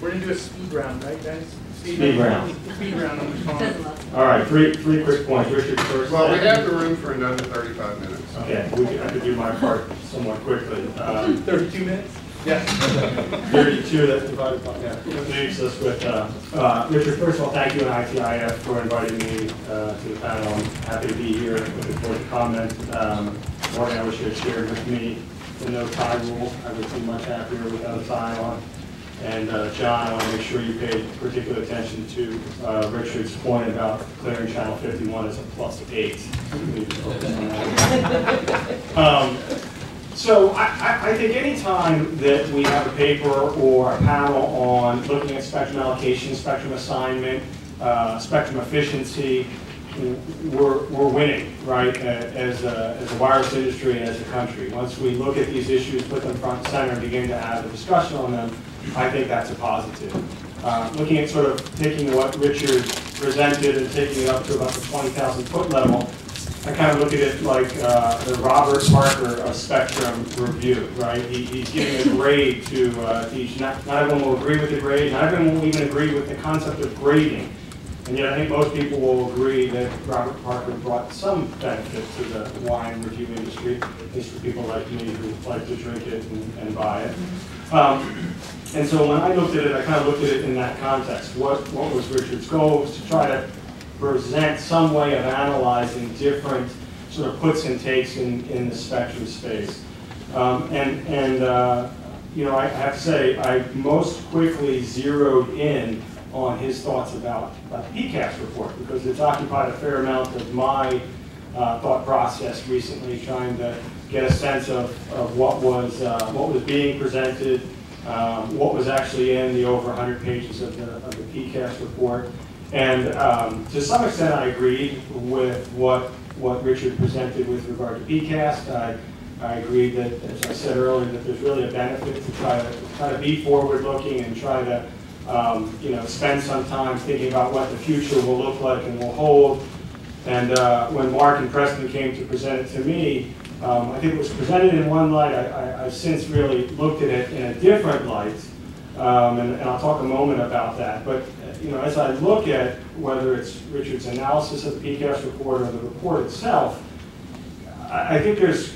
We're gonna do a speed round, right, guys?
Speed round.
Speed round on the phone.
All right, three, three quick points. Richard first.
Well, we have the room for another thirty-five minutes.
Okay, we can, I could do my part somewhat quickly. Um,
Thirty-two minutes? Yeah.
32, that's divided by, yeah, leaves us with, uh, uh, Richard, first of all, thank you and ITIF for inviting me uh, to the panel. I'm happy to be here, looking forward to comment. Um, Morgan, I wish you had shared with me the no tie rule. I would be much happier without a tie on. And uh, John, I want to make sure you paid particular attention to uh, Richard's point about clearing channel 51 as a plus eight. We need to focus on that. Um, so I, I, think anytime that we have a paper or a panel on looking at spectrum allocation, spectrum assignment, uh, spectrum efficiency, we're, we're winning, right, as a, as a wireless industry and as a country. Once we look at these issues, put them front and center, and begin to have a discussion on them, I think that's a positive. Uh, Looking at sort of taking what Richard presented and taking it up to about the 20,000 foot level, I kind of look at it like uh, the Robert Parker of spectrum review, right? He, he's giving a grade to uh, each, not, not everyone will agree with the grade, not everyone will even agree with the concept of grading. And yet I think most people will agree that Robert Parker brought some benefit to the wine review industry, at least for people like me who like to drink it and, and buy it. Um, and so when I looked at it, I kind of looked at it in that context. What, what was Richard's goal? Was to try to present some way of analyzing different sort of puts and takes in, in the spectrum space. Um, and, and uh, you know, I have to say, I most quickly zeroed in on his thoughts about, about the PCAST report because it's occupied a fair amount of my uh, thought process recently, trying to get a sense of, of what was uh, what was being presented, um, what was actually in the over 100 pages of the, of the PCAST report. And um, to some extent, I agreed with what, what Richard presented with regard to PCAST. I, I agreed that, as I said earlier, that there's really a benefit to try to, try to be forward-looking and try to, um, you know, spend some time thinking about what the future will look like and will hold. And uh, when Mark and Preston came to present it to me, um, I think it was presented in one light. I, I, I've since really looked at it in a different light, um, and, and I'll talk a moment about that. But you know, as I look at whether it's Richard's analysis of the PCAST report or the report itself, I, think there's,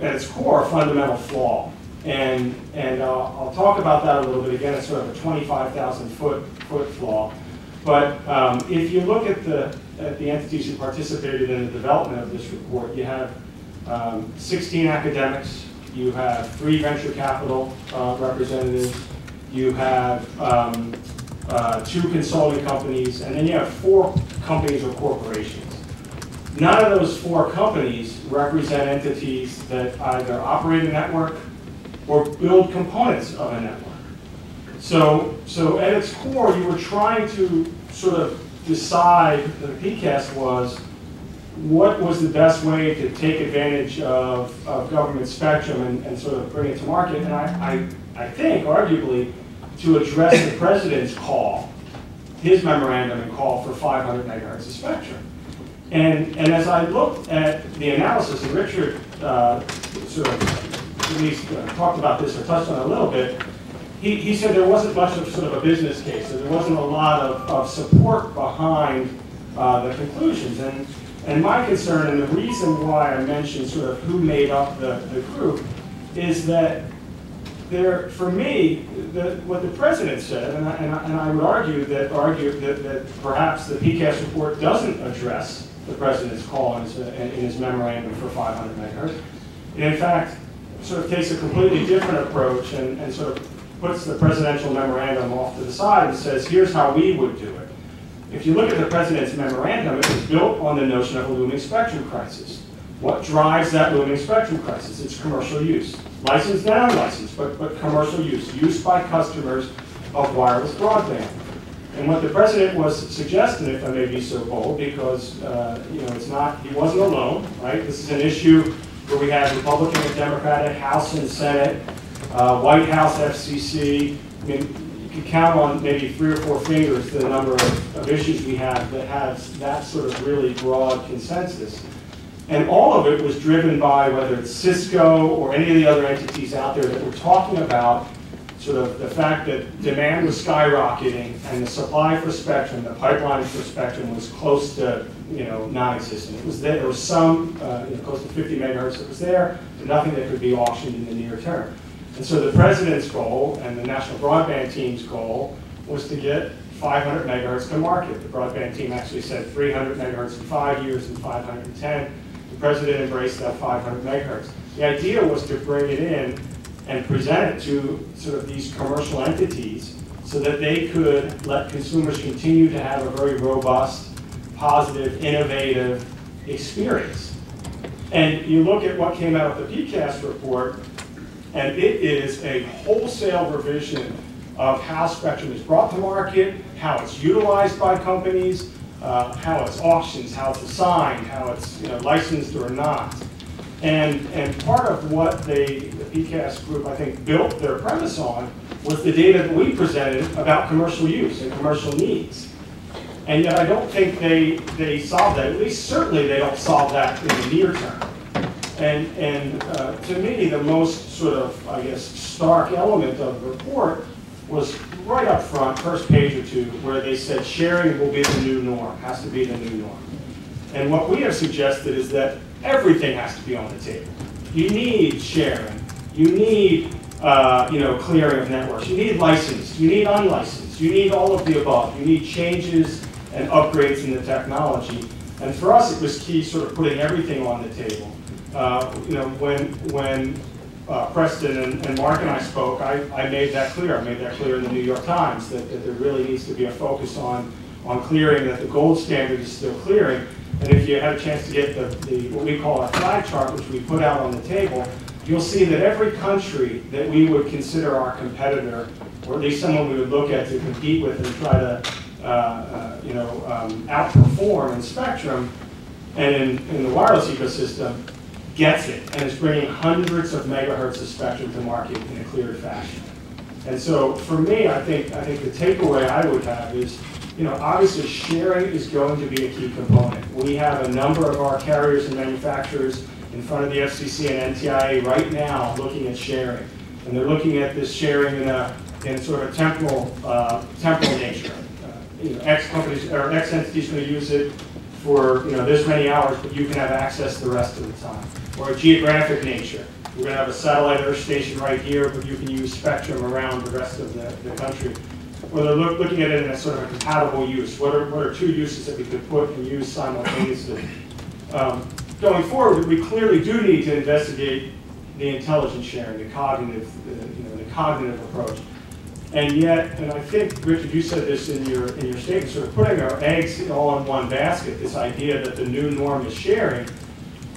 at its core, a fundamental flaw. And, and I'll talk about that a little bit. Again, it's sort of a 25,000 foot, foot flaw. But um, if you look at the, at the entities who participated in the development of this report, you have um, 16 academics, you have three venture capital uh, representatives, you have um, uh, two consulting companies, and then you have four companies or corporations. None of those four companies represent entities that either operate a network or build components of a network. So, so at its core, you were trying to sort of decide, the PCAST was, what was the best way to take advantage of, of government spectrum and, and sort of bring it to market. And I, I, I think, arguably, to address the president's call, his memorandum and call for 500 megahertz of spectrum. And, and as I looked at the analysis, and Richard uh, sort of at least uh, talked about this or touched on it a little bit, he, he said there wasn't much of sort of a business case, so there wasn't a lot of, of support behind uh, the conclusions. And, and my concern, and the reason why I mentioned sort of who made up the, the group, is that there, for me, the, what the president said, and I, and I, and I would argue that argue that, that perhaps the PCAST report doesn't address the president's call in his, in his memorandum for 500 megahertz. It in fact sort of takes a completely different approach and, and sort of puts the presidential memorandum off to the side and says, here's how we would do it. If you look at the president's memorandum, it was built on the notion of a looming spectrum crisis. What drives that looming spectrum crisis? It's commercial use. Licensed and unlicensed, but, but commercial use. Use by customers of wireless broadband. And what the president was suggesting, if I may be so bold, because uh, you know it's not, he wasn't alone, right? This is an issue where we have Republican and Democratic, House and Senate, uh, White House, FCC. I mean, can count on maybe three or four fingers the number of, of issues we have that have that sort of really broad consensus. And all of it was driven by whether it's Cisco or any of the other entities out there that were talking about sort of the fact that demand was skyrocketing and the supply for spectrum, the pipeline for spectrum was close to, you know, non-existent. It was there, there was some, uh, you know, close to 50 megahertz that was there, but nothing that could be auctioned in the near term. And so the president's goal and the national broadband team's goal was to get 500 megahertz to market. The broadband team actually said 300 megahertz in five years and 510. The president embraced that 500 megahertz. The idea was to bring it in and present it to sort of these commercial entities so that they could let consumers continue to have a very robust, positive, innovative experience. And you look at what came out of the PCAST report, and it is a wholesale revision of how spectrum is brought to market, how it's utilized by companies, uh, how it's auctioned, how it's assigned, how it's you know, licensed or not. And, and part of what they, the PCAST group, I think, built their premise on was the data that we presented about commercial use and commercial needs. And yet I don't think they, they solved that. At least certainly they don't solve that in the near term. And, and uh, to me, the most sort of, I guess, stark element of the report was right up front, first page or two, where they said sharing will be the new norm, has to be the new norm. And what we have suggested is that everything has to be on the table. You need sharing. You need, uh, you know, clearing of networks. You need licensed. You need unlicensed. You need all of the above. You need changes and upgrades in the technology. And for us, it was key sort of putting everything on the table. Uh, you know, when, when uh, Preston and, and Mark and I spoke, I, I made that clear. I made that clear in the New York Times that, that there really needs to be a focus on, on clearing, that the gold standard is still clearing. And if you had a chance to get the, the what we call a flag chart, which we put out on the table, you'll see that every country that we would consider our competitor, or at least someone we would look at to compete with and try to, uh, uh, you know, um, outperform in spectrum and in, in the wireless ecosystem, gets it and is bringing hundreds of megahertz of spectrum to market in a clear fashion. And so for me, I think, I think the takeaway I would have is, you know, obviously sharing is going to be a key component. We have a number of our carriers and manufacturers in front of the FCC and NTIA right now looking at sharing. And they're looking at this sharing in a, in sort of temporal, uh, temporal nature. Uh, you know, X companies, or X entities going to use it for, you know, this many hours, but you can have access the rest of the time or a geographic nature. We're going to have a satellite earth station right here, but you can use spectrum around the rest of the, the country. Or they're look, looking at it in a sort of a compatible use. What are, what are two uses that we could put and use simultaneously? Um, going forward, we clearly do need to investigate the intelligence sharing, the cognitive, the, you know, the cognitive approach. And yet, and I think, Richard, you said this in your, in your statement, sort of putting our eggs all in one basket, this idea that the new norm is sharing,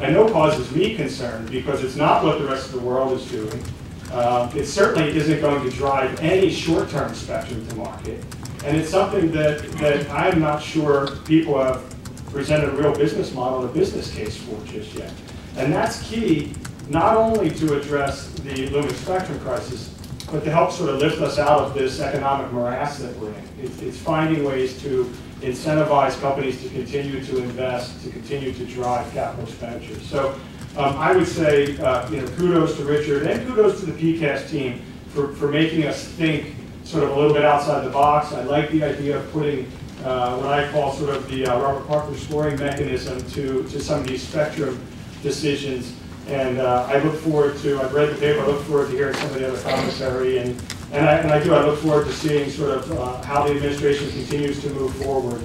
I know causes me concern because it's not what the rest of the world is doing. Uh, it certainly isn't going to drive any short-term spectrum to market. And it's something that, that I'm not sure people have presented a real business model, a business case for just yet. And that's key, not only to address the looming spectrum crisis, but to help sort of lift us out of this economic morass that we're in. It's, it's finding ways to incentivize companies to continue to invest, to continue to drive capital expenditures. So um, I would say, uh, you know, kudos to Richard and kudos to the PCAST team for, for making us think sort of a little bit outside the box. I like the idea of putting uh, what I call sort of the uh, Robert Parker scoring mechanism to, to some of these spectrum decisions. And uh, I look forward to, I've read the paper, I look forward to hearing some of the other commentary and and I, and I do, I look forward to seeing sort of uh, how the administration continues to move forward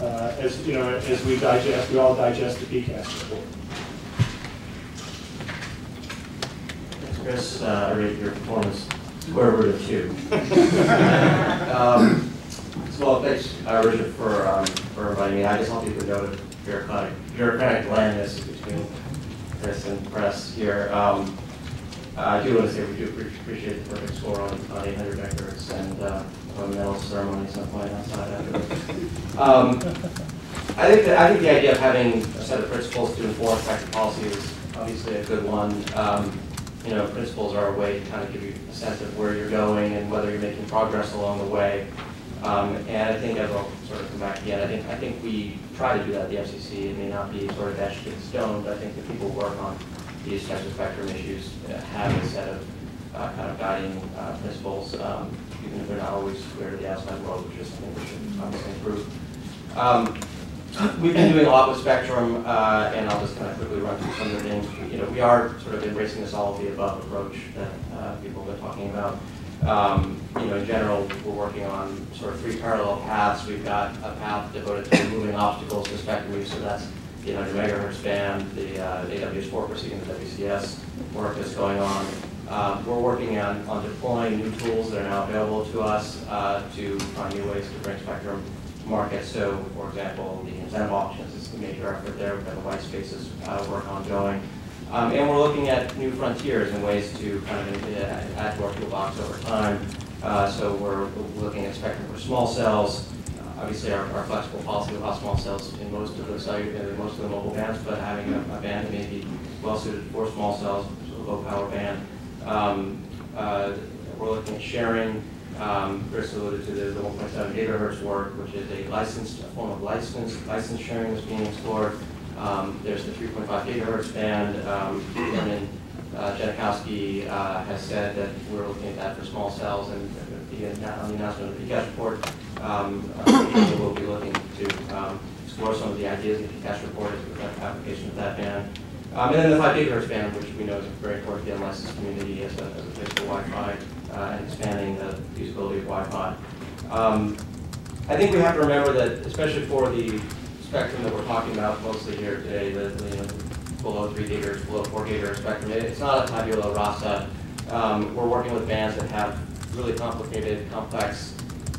uh, as, you know, as we digest, we all digest the PCAST report.
Thanks, Chris. Uh, I rate your performance square root of two. um, so, well, thanks, uh, Richard, for, um, for inviting me. I just want people to know the bureaucratic, bureaucratic blandness between Chris and press here. Um, I do want to say we do appreciate the perfect score on, on 800 megahertz and uh, a medal ceremony some point outside afterwards. Um, I think that, I think the idea of having a set of principles to inform effective policy is obviously a good one. Um, you know, principles are a way to kind of give you a sense of where you're going and whether you're making progress along the way. Um, and I think as I'll sort of come back again, I think I think we try to do that at the FCC. It may not be sort of etched in stone, but I think that people work on these types of spectrum issues have a set of uh, kind of guiding uh, principles, um, even if they're not always clear to the outside world, which is something we should obviously improve. Um, We've been doing a lot with Spectrum, uh, and I'll just kind of quickly run through some of the things. You know, we are sort of embracing this all of the above approach that uh, people have been talking about. Um, You know, in general, we're working on sort of three parallel paths. We've got a path devoted to removing obstacles to spectrum use, so that's the 800 megahertz band, the uh, AWS-4 proceeding, the WCS work that's going on. Um, We're working on, on deploying new tools that are now available to us uh, to find new ways to bring spectrum to market. So, for example, the incentive auctions is a major effort there. We've got the white spaces uh, work ongoing. Um, And we're looking at new frontiers and ways to kind of uh, add to our toolbox over time. Uh, So we're looking at spectrum for small cells. Uh, Obviously, our our flexible policy will small cells in most of the most of the mobile bands, but having a a band that may be well suited for small cells, so low power band. Um, uh, We're looking at sharing, um, Chris alluded to the the 1.7 gigahertz work, which is a licensed, a form of license, license sharing that's being explored. Um, There's the 3.5 gigahertz band, um, Chairman uh, Genachowski uh, has said that we're looking at that for small cells, and the on the announcement of the PCAST report, um, uh, we'll be looking to um, explore some of the ideas in the PCAST report as with the application of that band. Um, And then the 5 gigahertz band, which we know is very important to the unlicensed community as a as a place for Wi-Fi, uh, and expanding the usability of Wi-Fi. Um, I think we have to remember that, especially for the spectrum that we're talking about mostly here today, the, the, you know, below three gigahertz, below four gigahertz spectrum, it- it's not a tabula rasa. Um, we're working with bands that have really complicated, complex,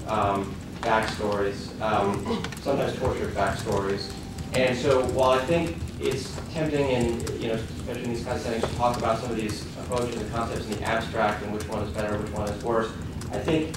um, backstories, um, sometimes tortured backstories. And so while I think it's tempting in, you know, especially in these kind of settings, to talk about some of these approaches and concepts in the abstract and which one is better, which one is worse, I think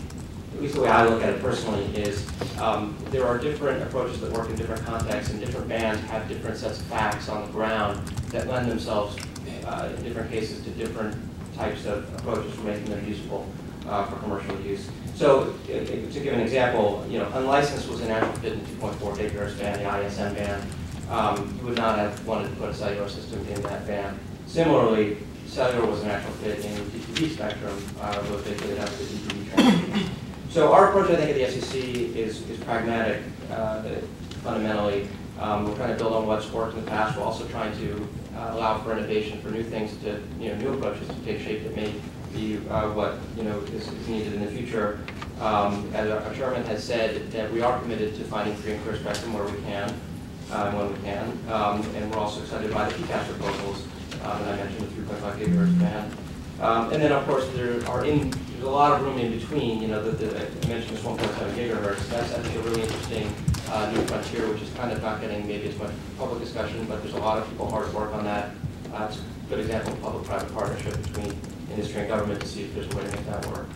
at least the way I look at it personally, is um, there are different approaches that work in different contexts, and different bands have different sets of facts on the ground that lend themselves, uh, in different cases, to different types of approaches for making them useful uh, for commercial use. So, i- i- to give an example, you know, unlicensed was a natural fit in 2.4 gigahertz band, the ISM band. Um, You would not have wanted to put a cellular system in that band. Similarly, cellular was a natural fit in DTV spectrum, uh, was they could have the DTV transmission. So our approach, I think, at the FCC is, is pragmatic uh, fundamentally. Um, We're trying to build on what's worked in the past. We're also trying to uh, allow for innovation, for new things to, you know, new approaches to take shape that may be uh, what, you know, is is needed in the future. Um, As our chairman has said, that we are committed to finding free and clear spectrum where we can, uh, when we can. Um, And we're also excited by the PCAST proposals uh, that I mentioned, the 3.5 gigahertz band. Um, And then, of course, there are in, there's a lot of room in between, you know, the, the, I mentioned this one point seven gigahertz, that's, I think, a really interesting, uh, new frontier, which is kind of not getting maybe as much public discussion, but there's a lot of people hard at work on that. Uh, it's a good example of public-private partnership between industry and government to see if there's a way to make that work.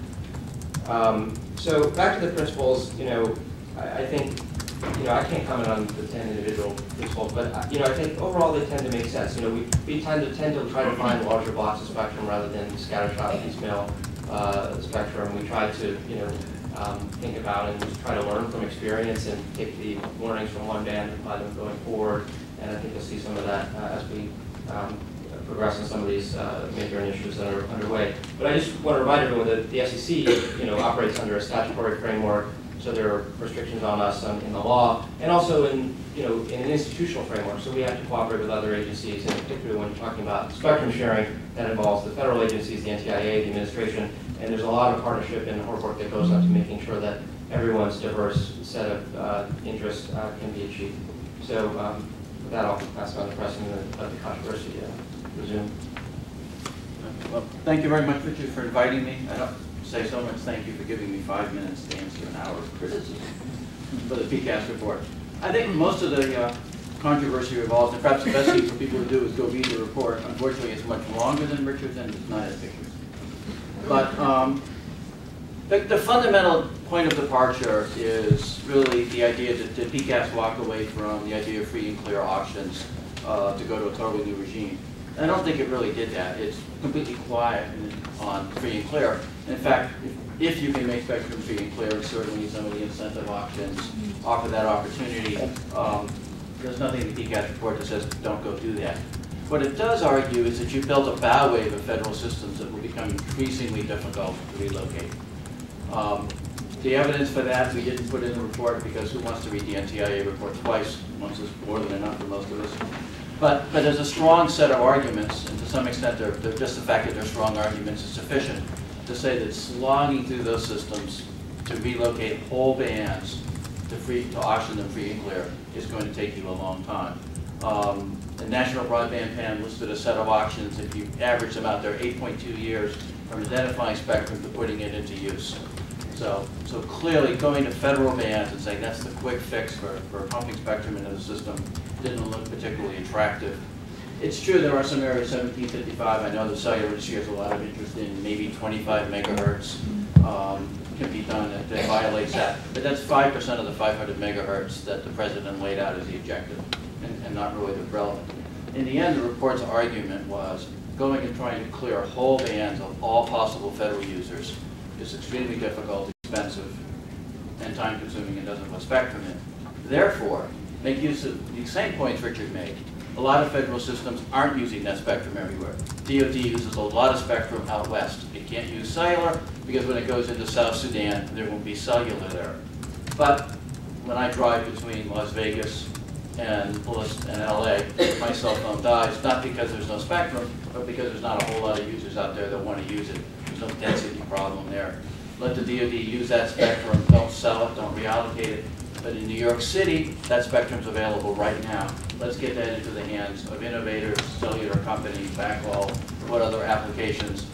Um, so back to the principles, you know, I, I think, you know, I can't comment on the ten individual principles, but, uh, you know, I think overall they tend to make sense. You know, we, we tend to, tend to try to find larger blocks of spectrum rather than scattershot piecemeal, uh, spectrum. We try to, you know, um, think about and just try to learn from experience and take the learnings from one band and apply them going forward. And I think you'll see some of that uh, as we, um, progress on some of these uh, major initiatives that are underway. But I just want to remind everyone that the FCC, you know, operates under a statutory framework, so there are restrictions on us um, in the law, and also in, you know, in an institutional framework. So we have to cooperate with other agencies, and particularly when you're talking about spectrum sharing, that involves the federal agencies, the NTIA, the administration, and there's a lot of partnership and hard work that goes into making sure that everyone's diverse set of uh, interests uh, can be achieved. So um, with that, I'll pass on the pressing of of the controversy to
Well, thank you very much, Richard, for inviting me. I don't say so much thank you for giving me five minutes to answer an hour of criticism for the PCAST report. I think most of the uh, controversy revolves, and perhaps the best thing for people to do is go read the report. Unfortunately, it's much longer than Richard's and it's not as pictures. But um, the, the fundamental point of departure is really the idea that the PCAST walked away from the idea of free and clear auctions uh, to go to a totally new regime. I don't think it really did that. It's completely quiet on free and clear. In fact, if, you can make spectrum free and clear, certainly some of the incentive auctions offer that opportunity. Um, there's nothing in the PCAST report that says don't go do that. What it does argue is that you built a bow wave of federal systems that will become increasingly difficult to relocate. Um, The evidence for that, we didn't put in the report because who wants to read the NTIA report twice? Once is more than enough for most of us. But, but there's a strong set of arguments, and to some extent, they're, they're just the fact that they're strong arguments is sufficient to say that slogging through those systems to relocate whole bands to free, to auction them free and clear is going to take you a long time. Um, The National Broadband Plan listed a set of auctions, if you average them out, they're eight point two years from identifying spectrum to putting it into use. So, so clearly, going to federal bands and saying that's the quick fix for, for pumping spectrum into the system didn't look particularly attractive. It's true, there are some areas, seventeen fifty-five, I know the cellular industry has a lot of interest in, maybe twenty-five megahertz um, can be done, that that violates that. But that's five percent of the five hundred megahertz that the president laid out as the objective, and, and not really the relevant. In the end, the report's argument was going and trying to clear whole bands of all possible federal users is extremely difficult, expensive, and time-consuming and doesn't put spectrum in. Therefore, make use of the same points Richard made. A lot of federal systems aren't using that spectrum everywhere. DoD uses a lot of spectrum out west. It can't use cellular because when it goes into South Sudan, there won't be cellular there. But when I drive between Las Vegas and, and LA, my cell phone dies, not because there's no spectrum, but because there's not a whole lot of users out there that want to use it. There's no density problem there. Let the DoD use that spectrum, don't sell it, don't reallocate it. But in New York City, that spectrum's available right now. Let's get that into the hands of innovators, cellular companies, backhaul, what other applications.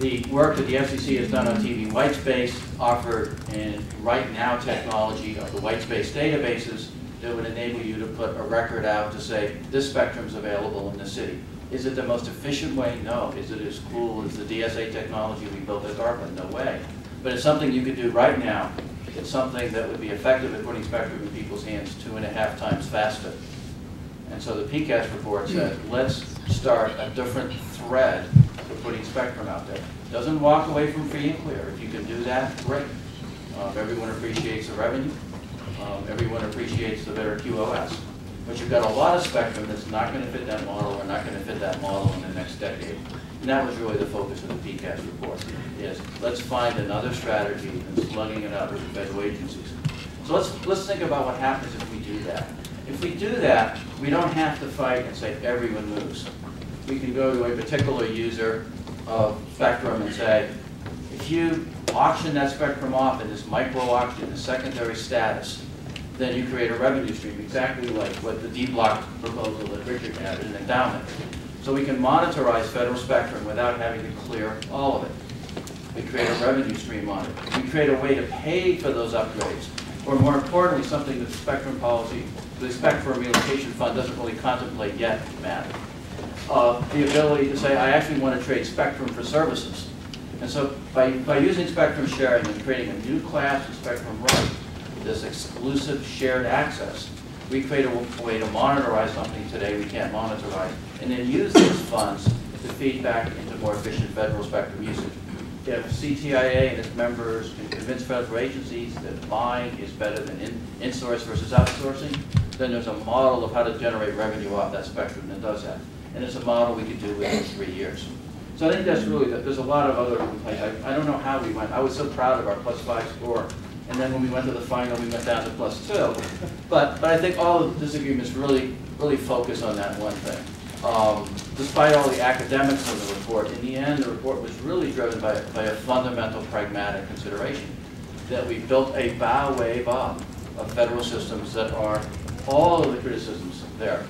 The work that the FCC has done on TV white space offered in right now technology of the white space databases that would enable you to put a record out to say, this spectrum's available in the city. Is it the most efficient way? No. Is it as cool as the DSA technology we built at DARPA? No way. But it's something you could do right now. It's something that would be effective at putting spectrum in people's hands two and a half times faster. And so the PCAST report said, let's start a different thread for putting spectrum out there. Doesn't walk away from free and clear. If you can do that, great. Um, everyone appreciates the revenue. Um, everyone appreciates the better QoS. But you've got a lot of spectrum that's not going to fit that model or not going to fit that model in the next decade. And that was really the focus of the PCAST report, is let's find another strategy than slugging it out with the federal agencies. So let's, let's think about what happens if we do that. If we do that, we don't have to fight and say everyone moves. We can go to a particular user of spectrum and say, if you auction that spectrum off in this micro auction, the secondary status, then you create a revenue stream, exactly like what the D-block proposal that Richard had in endowment. So we can monitorize federal spectrum without having to clear all of it. We create a revenue stream on it. We create a way to pay for those upgrades. Or more importantly, something that the spectrum policy, the Spectrum Relocation Fund doesn't really contemplate yet, Matt. Uh, the ability to say, I actually want to trade spectrum for services. And so by, by using spectrum sharing and creating a new class of spectrum right, this exclusive shared access, we create a way to monitorize something today we can't monitorize, and then use those funds to feed back into more efficient federal spectrum usage. If CTIA and its members can convince federal agencies that buying is better than in- insource versus outsourcing, then there's a model of how to generate revenue off that spectrum that does that. And it's a model we could do within three years. So I think that's really, there's a lot of other, I, I- I don't know how we went, I was so proud of our plus five score. And then when we went to the final, we went down to plus two. But, but I think all of the disagreements really, really focus on that one thing. Um, Despite all the academics of the report, in the end, the report was really driven by, by a fundamental pragmatic consideration. That we built a bow wave up of federal systems that are, all of the criticisms there.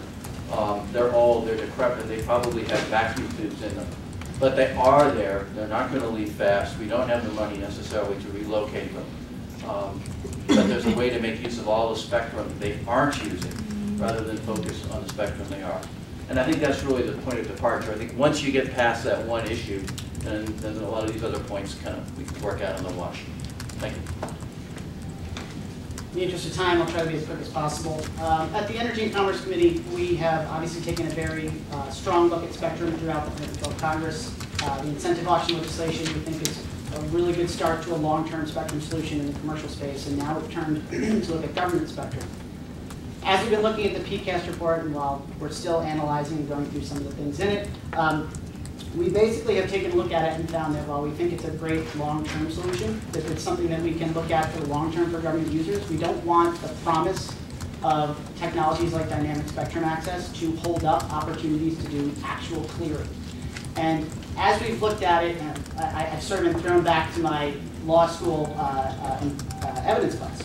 Um, They're old, they're decrepit, they probably have vacuum tubes in them. But they are there, they're not gonna leave fast, we don't have the money necessarily to relocate them. Um, But there's a way to make use of all the spectrum they aren't using, rather than focus on the spectrum they are. And I think that's really the point of departure. I think once you get past that one issue, then, then a lot of these other points kind of, we can work out in the wash. Thank you.
In the interest of time, I'll try to be as quick as possible. Um, At the Energy and Commerce Committee, we have obviously taken a very uh, strong look at spectrum throughout the throughout Congress. Uh, The incentive auction legislation, we think is a really good start to a long-term spectrum solution in the commercial space, and now we've turned to look at government spectrum. As we've been looking at the PCAST report, and while we're still analyzing and going through some of the things in it, um, we basically have taken a look at it and found that while we think it's a great long-term solution, that it's something that we can look at for the long term for government users, we don't want the promise of technologies like dynamic spectrum access to hold up opportunities to do actual clearing. And as we've looked at it, and I, I've sort of been thrown back to my law school uh, uh, uh, evidence class.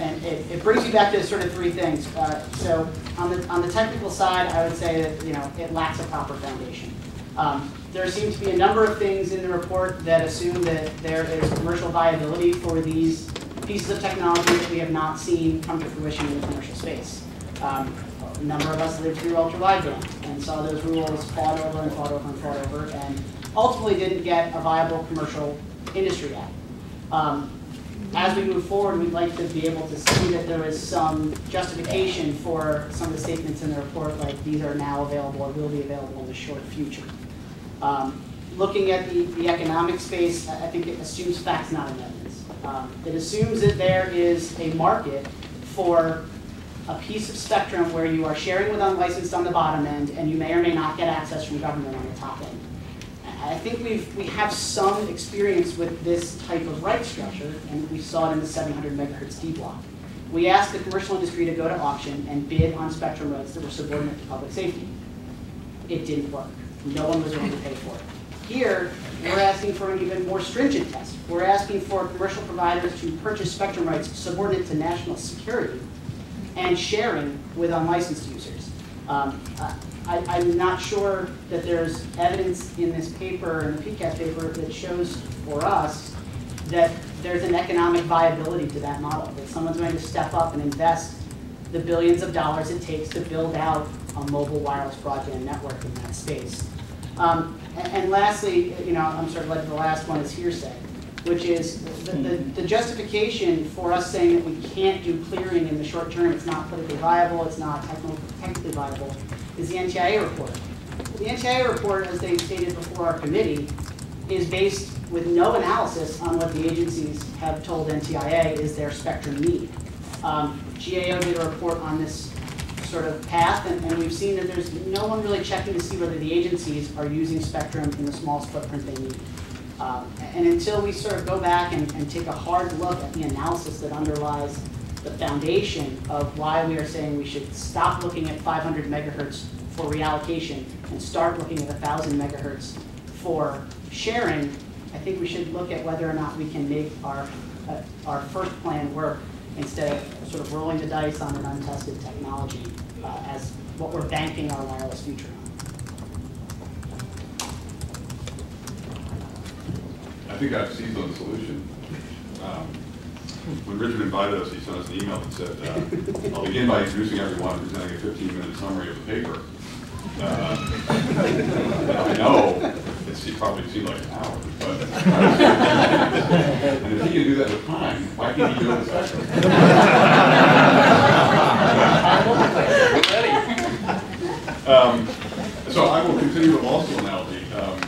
And it, it brings you back to sort of three things. Uh, so on the, on the technical side, I would say that, you know, it lacks a proper foundation. Um, there seem to be a number of things in the report that assume that there is commercial viability for these pieces of technology that we have not seen come to fruition in the commercial space. Um, a number of us lived through ultra wideband and saw those rules fought over and fought over and fought over and ultimately didn't get a viable commercial industry out. Um, as we move forward, we'd like to be able to see that there is some justification for some of the statements in the report, like these are now available or will be available in the short future. Um, Looking at the, the economic space, I think it assumes facts, not amendments. Um, It assumes that there is a market for a piece of spectrum where you are sharing with unlicensed on the bottom end, and you may or may not get access from government on the top end. I think we've, we have some experience with this type of right structure, and we saw it in the 700 megahertz D block. We asked the commercial industry to go to auction and bid on spectrum rights that were subordinate to public safety. It didn't work. No one was willing to pay for it. Here, we're asking for an even more stringent test. We're asking for commercial providers to purchase spectrum rights subordinate to national security and sharing with unlicensed users. Um, I, I'm not sure that there's evidence in this paper, in the PCAST paper, that shows for us that there's an economic viability to that model, that someone's going to step up and invest the billions of dollars it takes to build out a mobile wireless broadband network in that space. Um, and, and lastly, you know, I'm sort of led to the last one is hearsay, which is the, the, the justification for us saying that we can't do clearing in the short term, it's not politically viable, it's not technically, technically viable, is the NTIA report. The NTIA report, as they stated before our committee, is based with no analysis on what the agencies have told NTIA is their spectrum need. Um, GAO did a report on this sort of path, and, and we've seen that there's no one really checking to see whether the agencies are using spectrum in the smallest footprint they need. Um, and until we sort of go back and, and take a hard look at the analysis that underlies the foundation of why we are saying we should stop looking at 500 megahertz for reallocation and start looking at 1,000 megahertz for sharing, I think we should look at whether or not we can make our, uh, our first plan work instead of sort of rolling the dice on an untested technology uh, as what we're banking our wireless future on.
I think I've seized on the solution. Um, When Richard invited us, he sent us an email that said, uh, I'll begin by introducing everyone and presenting a 15-minute summary of the paper. Uh, I know, it probably seemed like an hour, but, and if he can do that with time, why can't he do it with? Um, So I will continue the law school analogy. Um,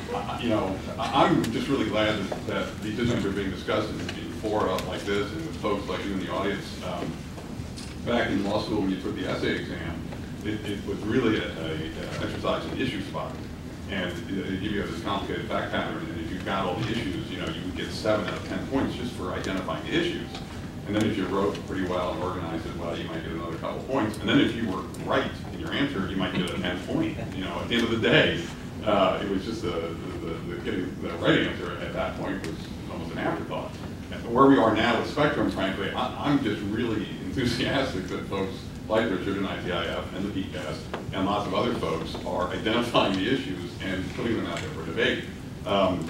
You know, I'm just really glad that- that these issues are being discussed in fora like this and with folks like you in the audience. Um, Back in law school, when you took the essay exam, it it was really a a exercise in issue spotting. And it- it you this complicated fact pattern, and if you got all the issues, you know, you would get seven out of 10 points just for identifying the issues. And then if you wrote pretty well and organized it well, you might get another couple points. And then if you were right in your answer, you might get a 10 point. You know, at the end of the day, uh, it was just the, the, the, getting the right answer at that point was almost an afterthought. Where we are now with Spectrum, frankly, I, I'm just really enthusiastic that folks like Richard and ITIF and the PCAST and lots of other folks are identifying the issues and putting them out there for debate. Um,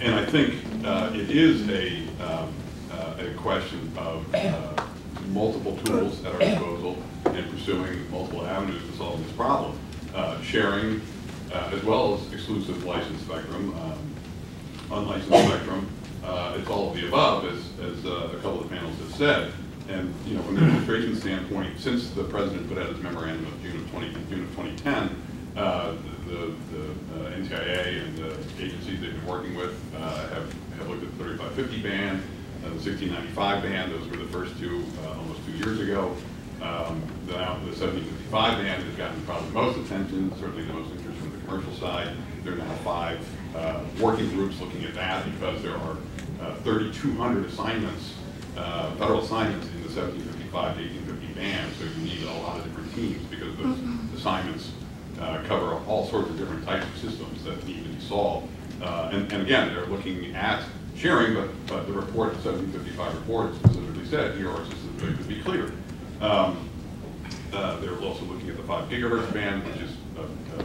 and I think uh, it is a, um, uh, a question of uh, multiple tools at our disposal and pursuing multiple avenues to solve this problem. Uh, Sharing, uh, as well as exclusive licensed spectrum, um, unlicensed spectrum, uh, it's all of the above, as, as uh, a couple of the panels have said. And, you know, from the administration standpoint, since the president put out his memorandum of June of 20, June of 2010, uh, the, the uh, NTIA and the agencies they've been working with uh, have, have looked at the 3550 band, uh, the 1695 band, those were the first two almost two years ago. Um, The the 1755 band has gotten probably the most attention, certainly the most interest from the commercial side. There are now five uh, working groups looking at that because there are uh, 3,200 assignments, uh, federal assignments in the 1755 to 1850 band, so you need a lot of different teams because those assignments uh, cover all sorts of different types of systems that need to be solved. Uh, And, and again, they're looking at sharing, but, but the report, the 1755 report specifically said, here are systems that could be cleared. Um, uh, They're also looking at the 5 gigahertz band, which is uh, uh, uh,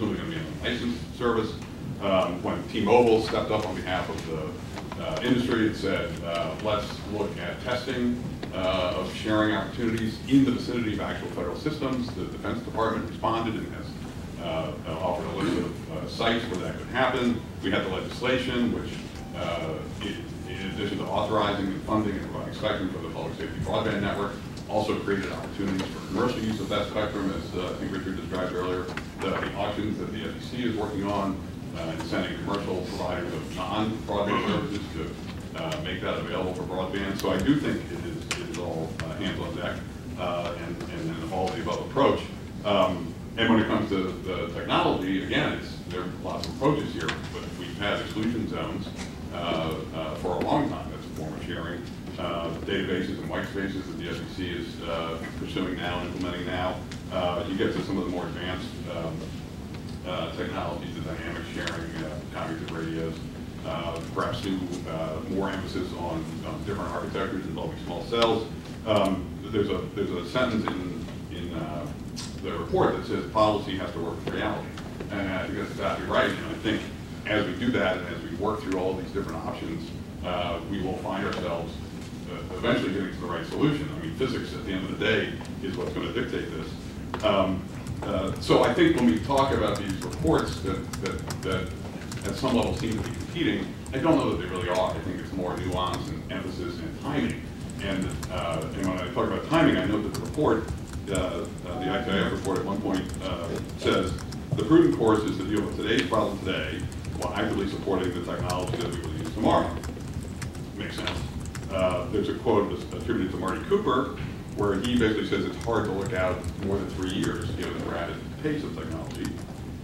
presumably going to be a licensed service. Um, When T-Mobile stepped up on behalf of the uh, industry and said, uh, let's look at testing uh, of sharing opportunities in the vicinity of actual federal systems, the Defense Department responded and has uh, offered a list of uh, sites where that could happen. We had the legislation, which, uh, in in addition to authorizing and funding and providing spectrum for the public safety broadband network, also created opportunities for commercial use of that spectrum, as uh, I think Richard described earlier, the the auctions that the FCC is working on, uh, incenting commercial providers of non-broadband services to uh, make that available for broadband. So I do think it is, it is all uh, hands on deck uh, and, and an all the above approach. Um, And when it comes to the technology, again, it's, there are lots of approaches here, but we've had exclusion zones uh, uh, for a long time. That's a form of sharing. Uh, Databases and white spaces that the FCC is uh, pursuing now and implementing now. Uh, You get to some of the more advanced um, uh, technologies, the dynamic sharing, uh, cognitive radios, uh, perhaps do more emphasis on on different architectures involving small cells. Um, There's a, there's a sentence in, in the report that says policy has to work with reality. And I think that's exactly right. And I think as we do that and as we work through all these different options, we will find ourselves eventually getting to the right solution. I mean, physics at the end of the day is what's going to dictate this. Um, uh, So I think when we talk about these reports that, that, that at some level seem to be competing, I don't know that they really are. I think it's more nuance and emphasis and timing. And, uh, and when I talk about timing, I note that the report, uh, uh, the ITIF report at one point uh, says, the prudent course is to deal with today's problem today while actively supporting the technology that we will use tomorrow. Makes sense. Uh, There's a quote attributed to Marty Cooper where he basically says it's hard to look out more than three years given the rapid pace of technology.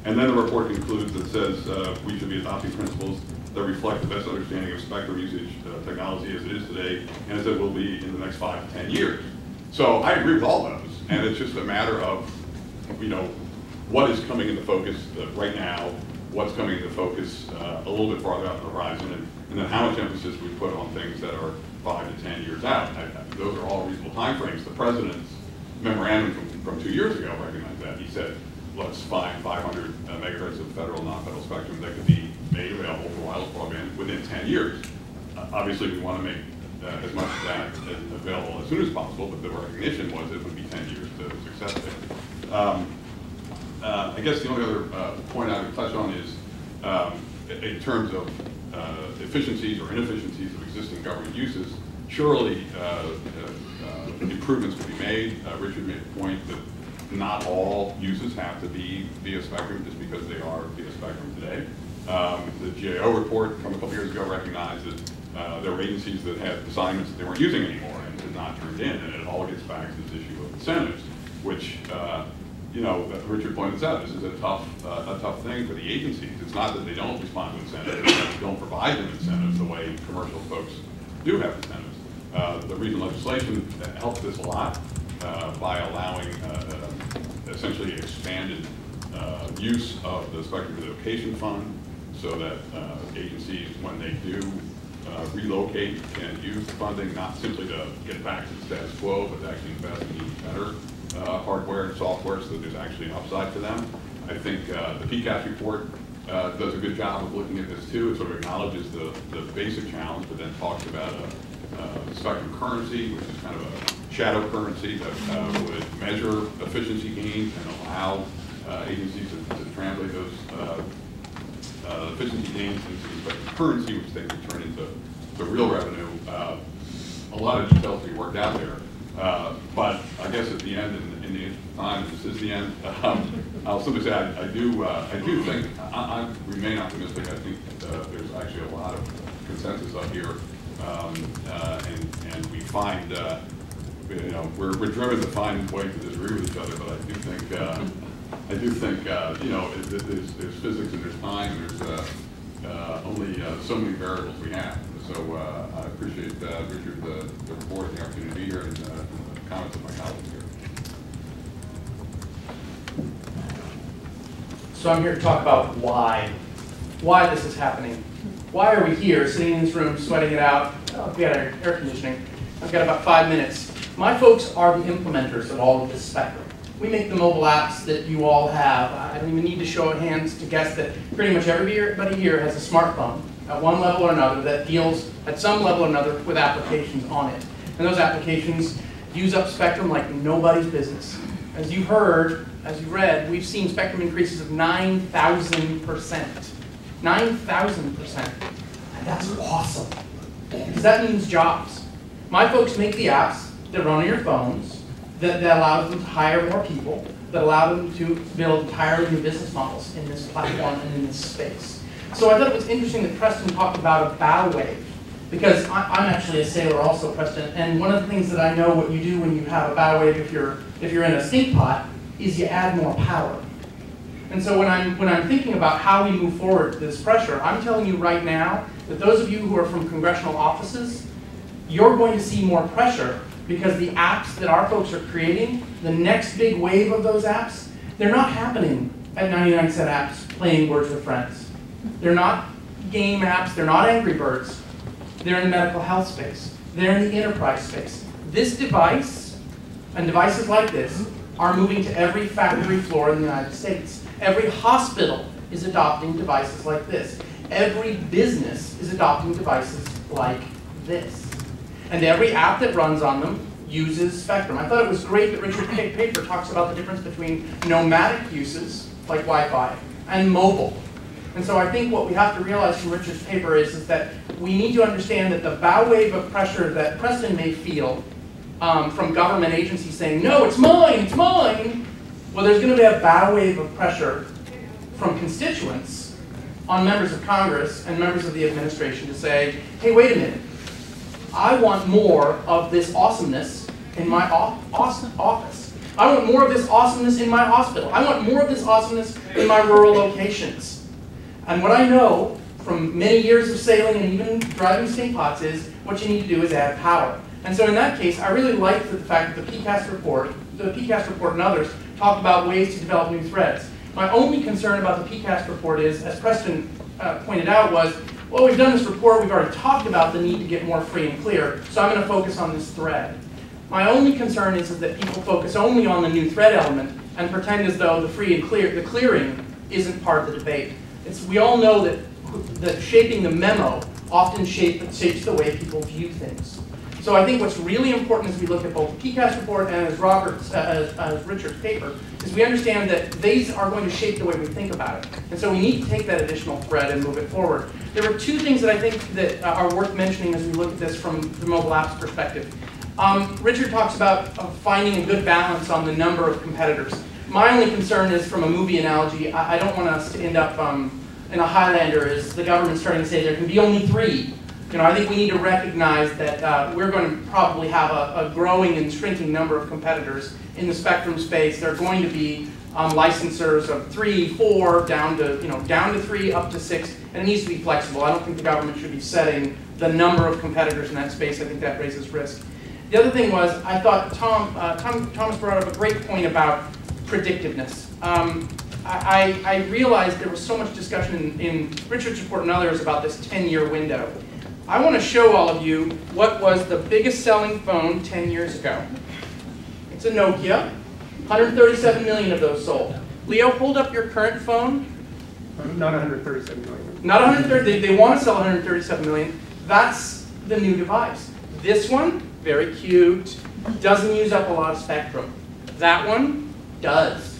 And then the report concludes that says uh, we should be adopting principles that reflect the best understanding of spectrum usage uh, technology as it is today, and as it will be in the next five to 10 years. So I agree with all those, and it's just a matter of, you know, what is coming into focus uh, right now, what's coming into focus uh, a little bit farther out the horizon, and, and then how much emphasis we put on things that are five to 10 years out. I- I- Those are all reasonable timeframes. The president's memorandum from, from two years ago recognized that. He said, let's find 500 uh, megahertz of federal, non-federal spectrum that could be made available for wireless broadband within 10 years. Uh, Obviously, we want to make uh, as much of that as- available as soon as possible, but the recognition was it would be 10 years to success it. Um, uh, I guess the only other uh, point I would touch on is, um, in terms of uh, efficiencies or inefficiencies of existing government uses, surely uh, uh, uh, improvements could be made. Uh, Richard made the point that not all uses have to be via spectrum just because they are via spectrum today. Um, The GAO report from a couple years ago recognized that there were agencies that had assignments that they weren't using anymore and had not turned in, and it all gets back to this issue of incentives, which you know, Richard pointed out, this is a tough, uh, a tough thing for the agencies. It's not that they don't respond to incentives, they don't provide them incentives the way commercial folks do have incentives. Uh, The regional legislation helps this a lot uh, by allowing uh, uh, essentially expanded uh, use of the Spectrum Relocation Fund so that agencies, when they do relocate can use the funding, not simply to get back to the status quo, but to actually invest in better uh, hardware and software so there's actually an upside for them. I think uh, the PCAST report uh, does a good job of looking at this too. It sort of acknowledges the, the basic challenge, but then talks about a, a spectrum currency, which is kind of a shadow currency that uh, would measure efficiency gains and allow uh, agencies to, to translate those uh, efficiency gains into spectrum currency, which they can turn into the real revenue. A lot of details to be worked out there. Uh, But I guess at the end, in in the interest of time, this is the end, um, I'll simply say, I I do, uh, I do think, I I remain optimistic. I think uh, there's actually a lot of consensus up here. Um, uh, And and we find uh, you know, we're, we're driven to find ways to disagree with each other, but I do think, I do think, you know, it- it- there's, there's physics and there's time, and there's, only, so many variables we have. So, uh, I appreciate, uh, Richard, the, the report, the opportunity to be here, and, uh, the comments of my colleagues here.
So I'm here to talk about why, why this is happening. Why are we here, sitting in this room, sweating it out? Oh, we got air conditioning. I've got about five minutes. My folks are the implementers of all of this spectrum. We make the mobile apps that you all have. I don't even need to show hands to guess that pretty much everybody here has a smartphone at one level or another that deals at some level or another with applications on it. And those applications use up spectrum like nobody's business. As you heard, as you read, we've seen spectrum increases of 9,000%. 9,000%. And that's awesome. Because that means jobs. My folks make the apps that run on your phones, that, that allow them to hire more people, that allow them to build entirely new business models in this platform and in this space. So I thought it was interesting that Preston talked about a bow wave. Because I, I'm actually a sailor also, Preston, and one of the things that I know what you do when you have a bow wave, if you're, if you're in a stink pot, is you add more power. And so when I'm, when I'm thinking about how we move forward this pressure, I'm telling you right now that those of you who are from congressional offices, you're going to see more pressure because the apps that our folks are creating, the next big wave of those apps, they're not happening at 99 cent apps playing Words with Friends. They're not game apps, they're not Angry Birds. They're in the medical health space. They're in the enterprise space. This device and devices like this are moving to every factory floor in the United States. Every hospital is adopting devices like this. Every business is adopting devices like this. And every app that runs on them uses Spectrum. I thought it was great that Richard Pa- Paper talks about the difference between nomadic uses, like Wi-Fi, and mobile. And so I think what we have to realize from Richard's paper is, is that we need to understand that the bow wave of pressure that Preston may feel um, from government agencies saying, no, it's mine, it's mine. Well, there's going to be a bow wave of pressure from constituents on members of Congress and members of the administration to say, hey, wait a minute. I want more of this awesomeness in my office. I want more of this awesomeness in my hospital. I want more of this awesomeness in my rural locations. And what I know from many years of sailing and even driving steam pots is what you need to do is add power. And so in that case, I really like the fact that the PCAST report, the PCAST report and others talk about ways to develop new threads. My only concern about the PCAST report is, as Preston uh, pointed out, was, well, we've done this report, we've already talked about the need to get more free and clear, so I'm going to focus on this thread. My only concern is, is that people focus only on the new thread element and pretend as though the free and clear, the clearing isn't part of the debate. It's, we all know that, that shaping the memo often shape, shapes the way people view things. So I think what's really important as we look at both the PCAST report and as Robert's, uh, as, as Richard's paper, is we understand that these are going to shape the way we think about it. And so we need to take that additional thread and move it forward. There were two things that I think that are worth mentioning as we look at this from the mobile apps perspective. Um, Richard talks about uh, finding a good balance on the number of competitors. My only concern is from a movie analogy, I, I don't want us to end up um, in a Highlander as the government starting to say there can be only three. You know, I think we need to recognize that uh, we're going to probably have a, a, growing and shrinking number of competitors in the spectrum space. There are going to be um, licensors of three, four, down to you know down to three, up to six, and it needs to be flexible. I don't think the government should be setting the number of competitors in that space. I think that raises risk. The other thing was I thought Tom, uh, Tom Thomas brought up a great point about predictiveness. Um, I, I, realized there was so much discussion in, in Richard's report and others about this 10-year window. I want to show all of you what was the biggest selling phone 10 years ago. It's a Nokia. 137 million of those sold. Leo, hold up your current phone.
Not 137 million.
Not 130. They, they want to sell 137 million. That's the new device. This one, very cute, doesn't use up a lot of spectrum. That one does.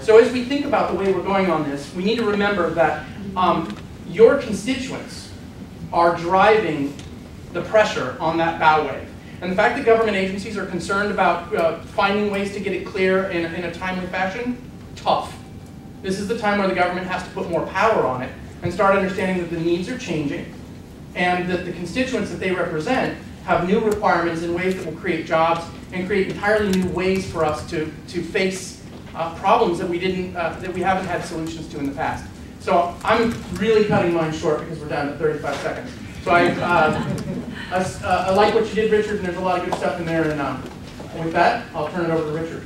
So as we think about the way we're going on this, we need to remember that um, your constituents are driving the pressure on that bow wave. And the fact that government agencies are concerned about uh, finding ways to get it clear in, in a timely fashion, tough. This is the time where the government has to put more power on it and start understanding that the needs are changing and that the constituents that they represent have new requirements in ways that will create jobs and create entirely new ways for us to, to face uh, problems that we didn't, uh, that we haven't had solutions to in the past. So I'm really cutting mine short because we're down to 35 seconds. So I, uh, I uh, I like what you did, Richard, and there's a lot of good stuff in there. And um, with that, I'll turn it over to Richard.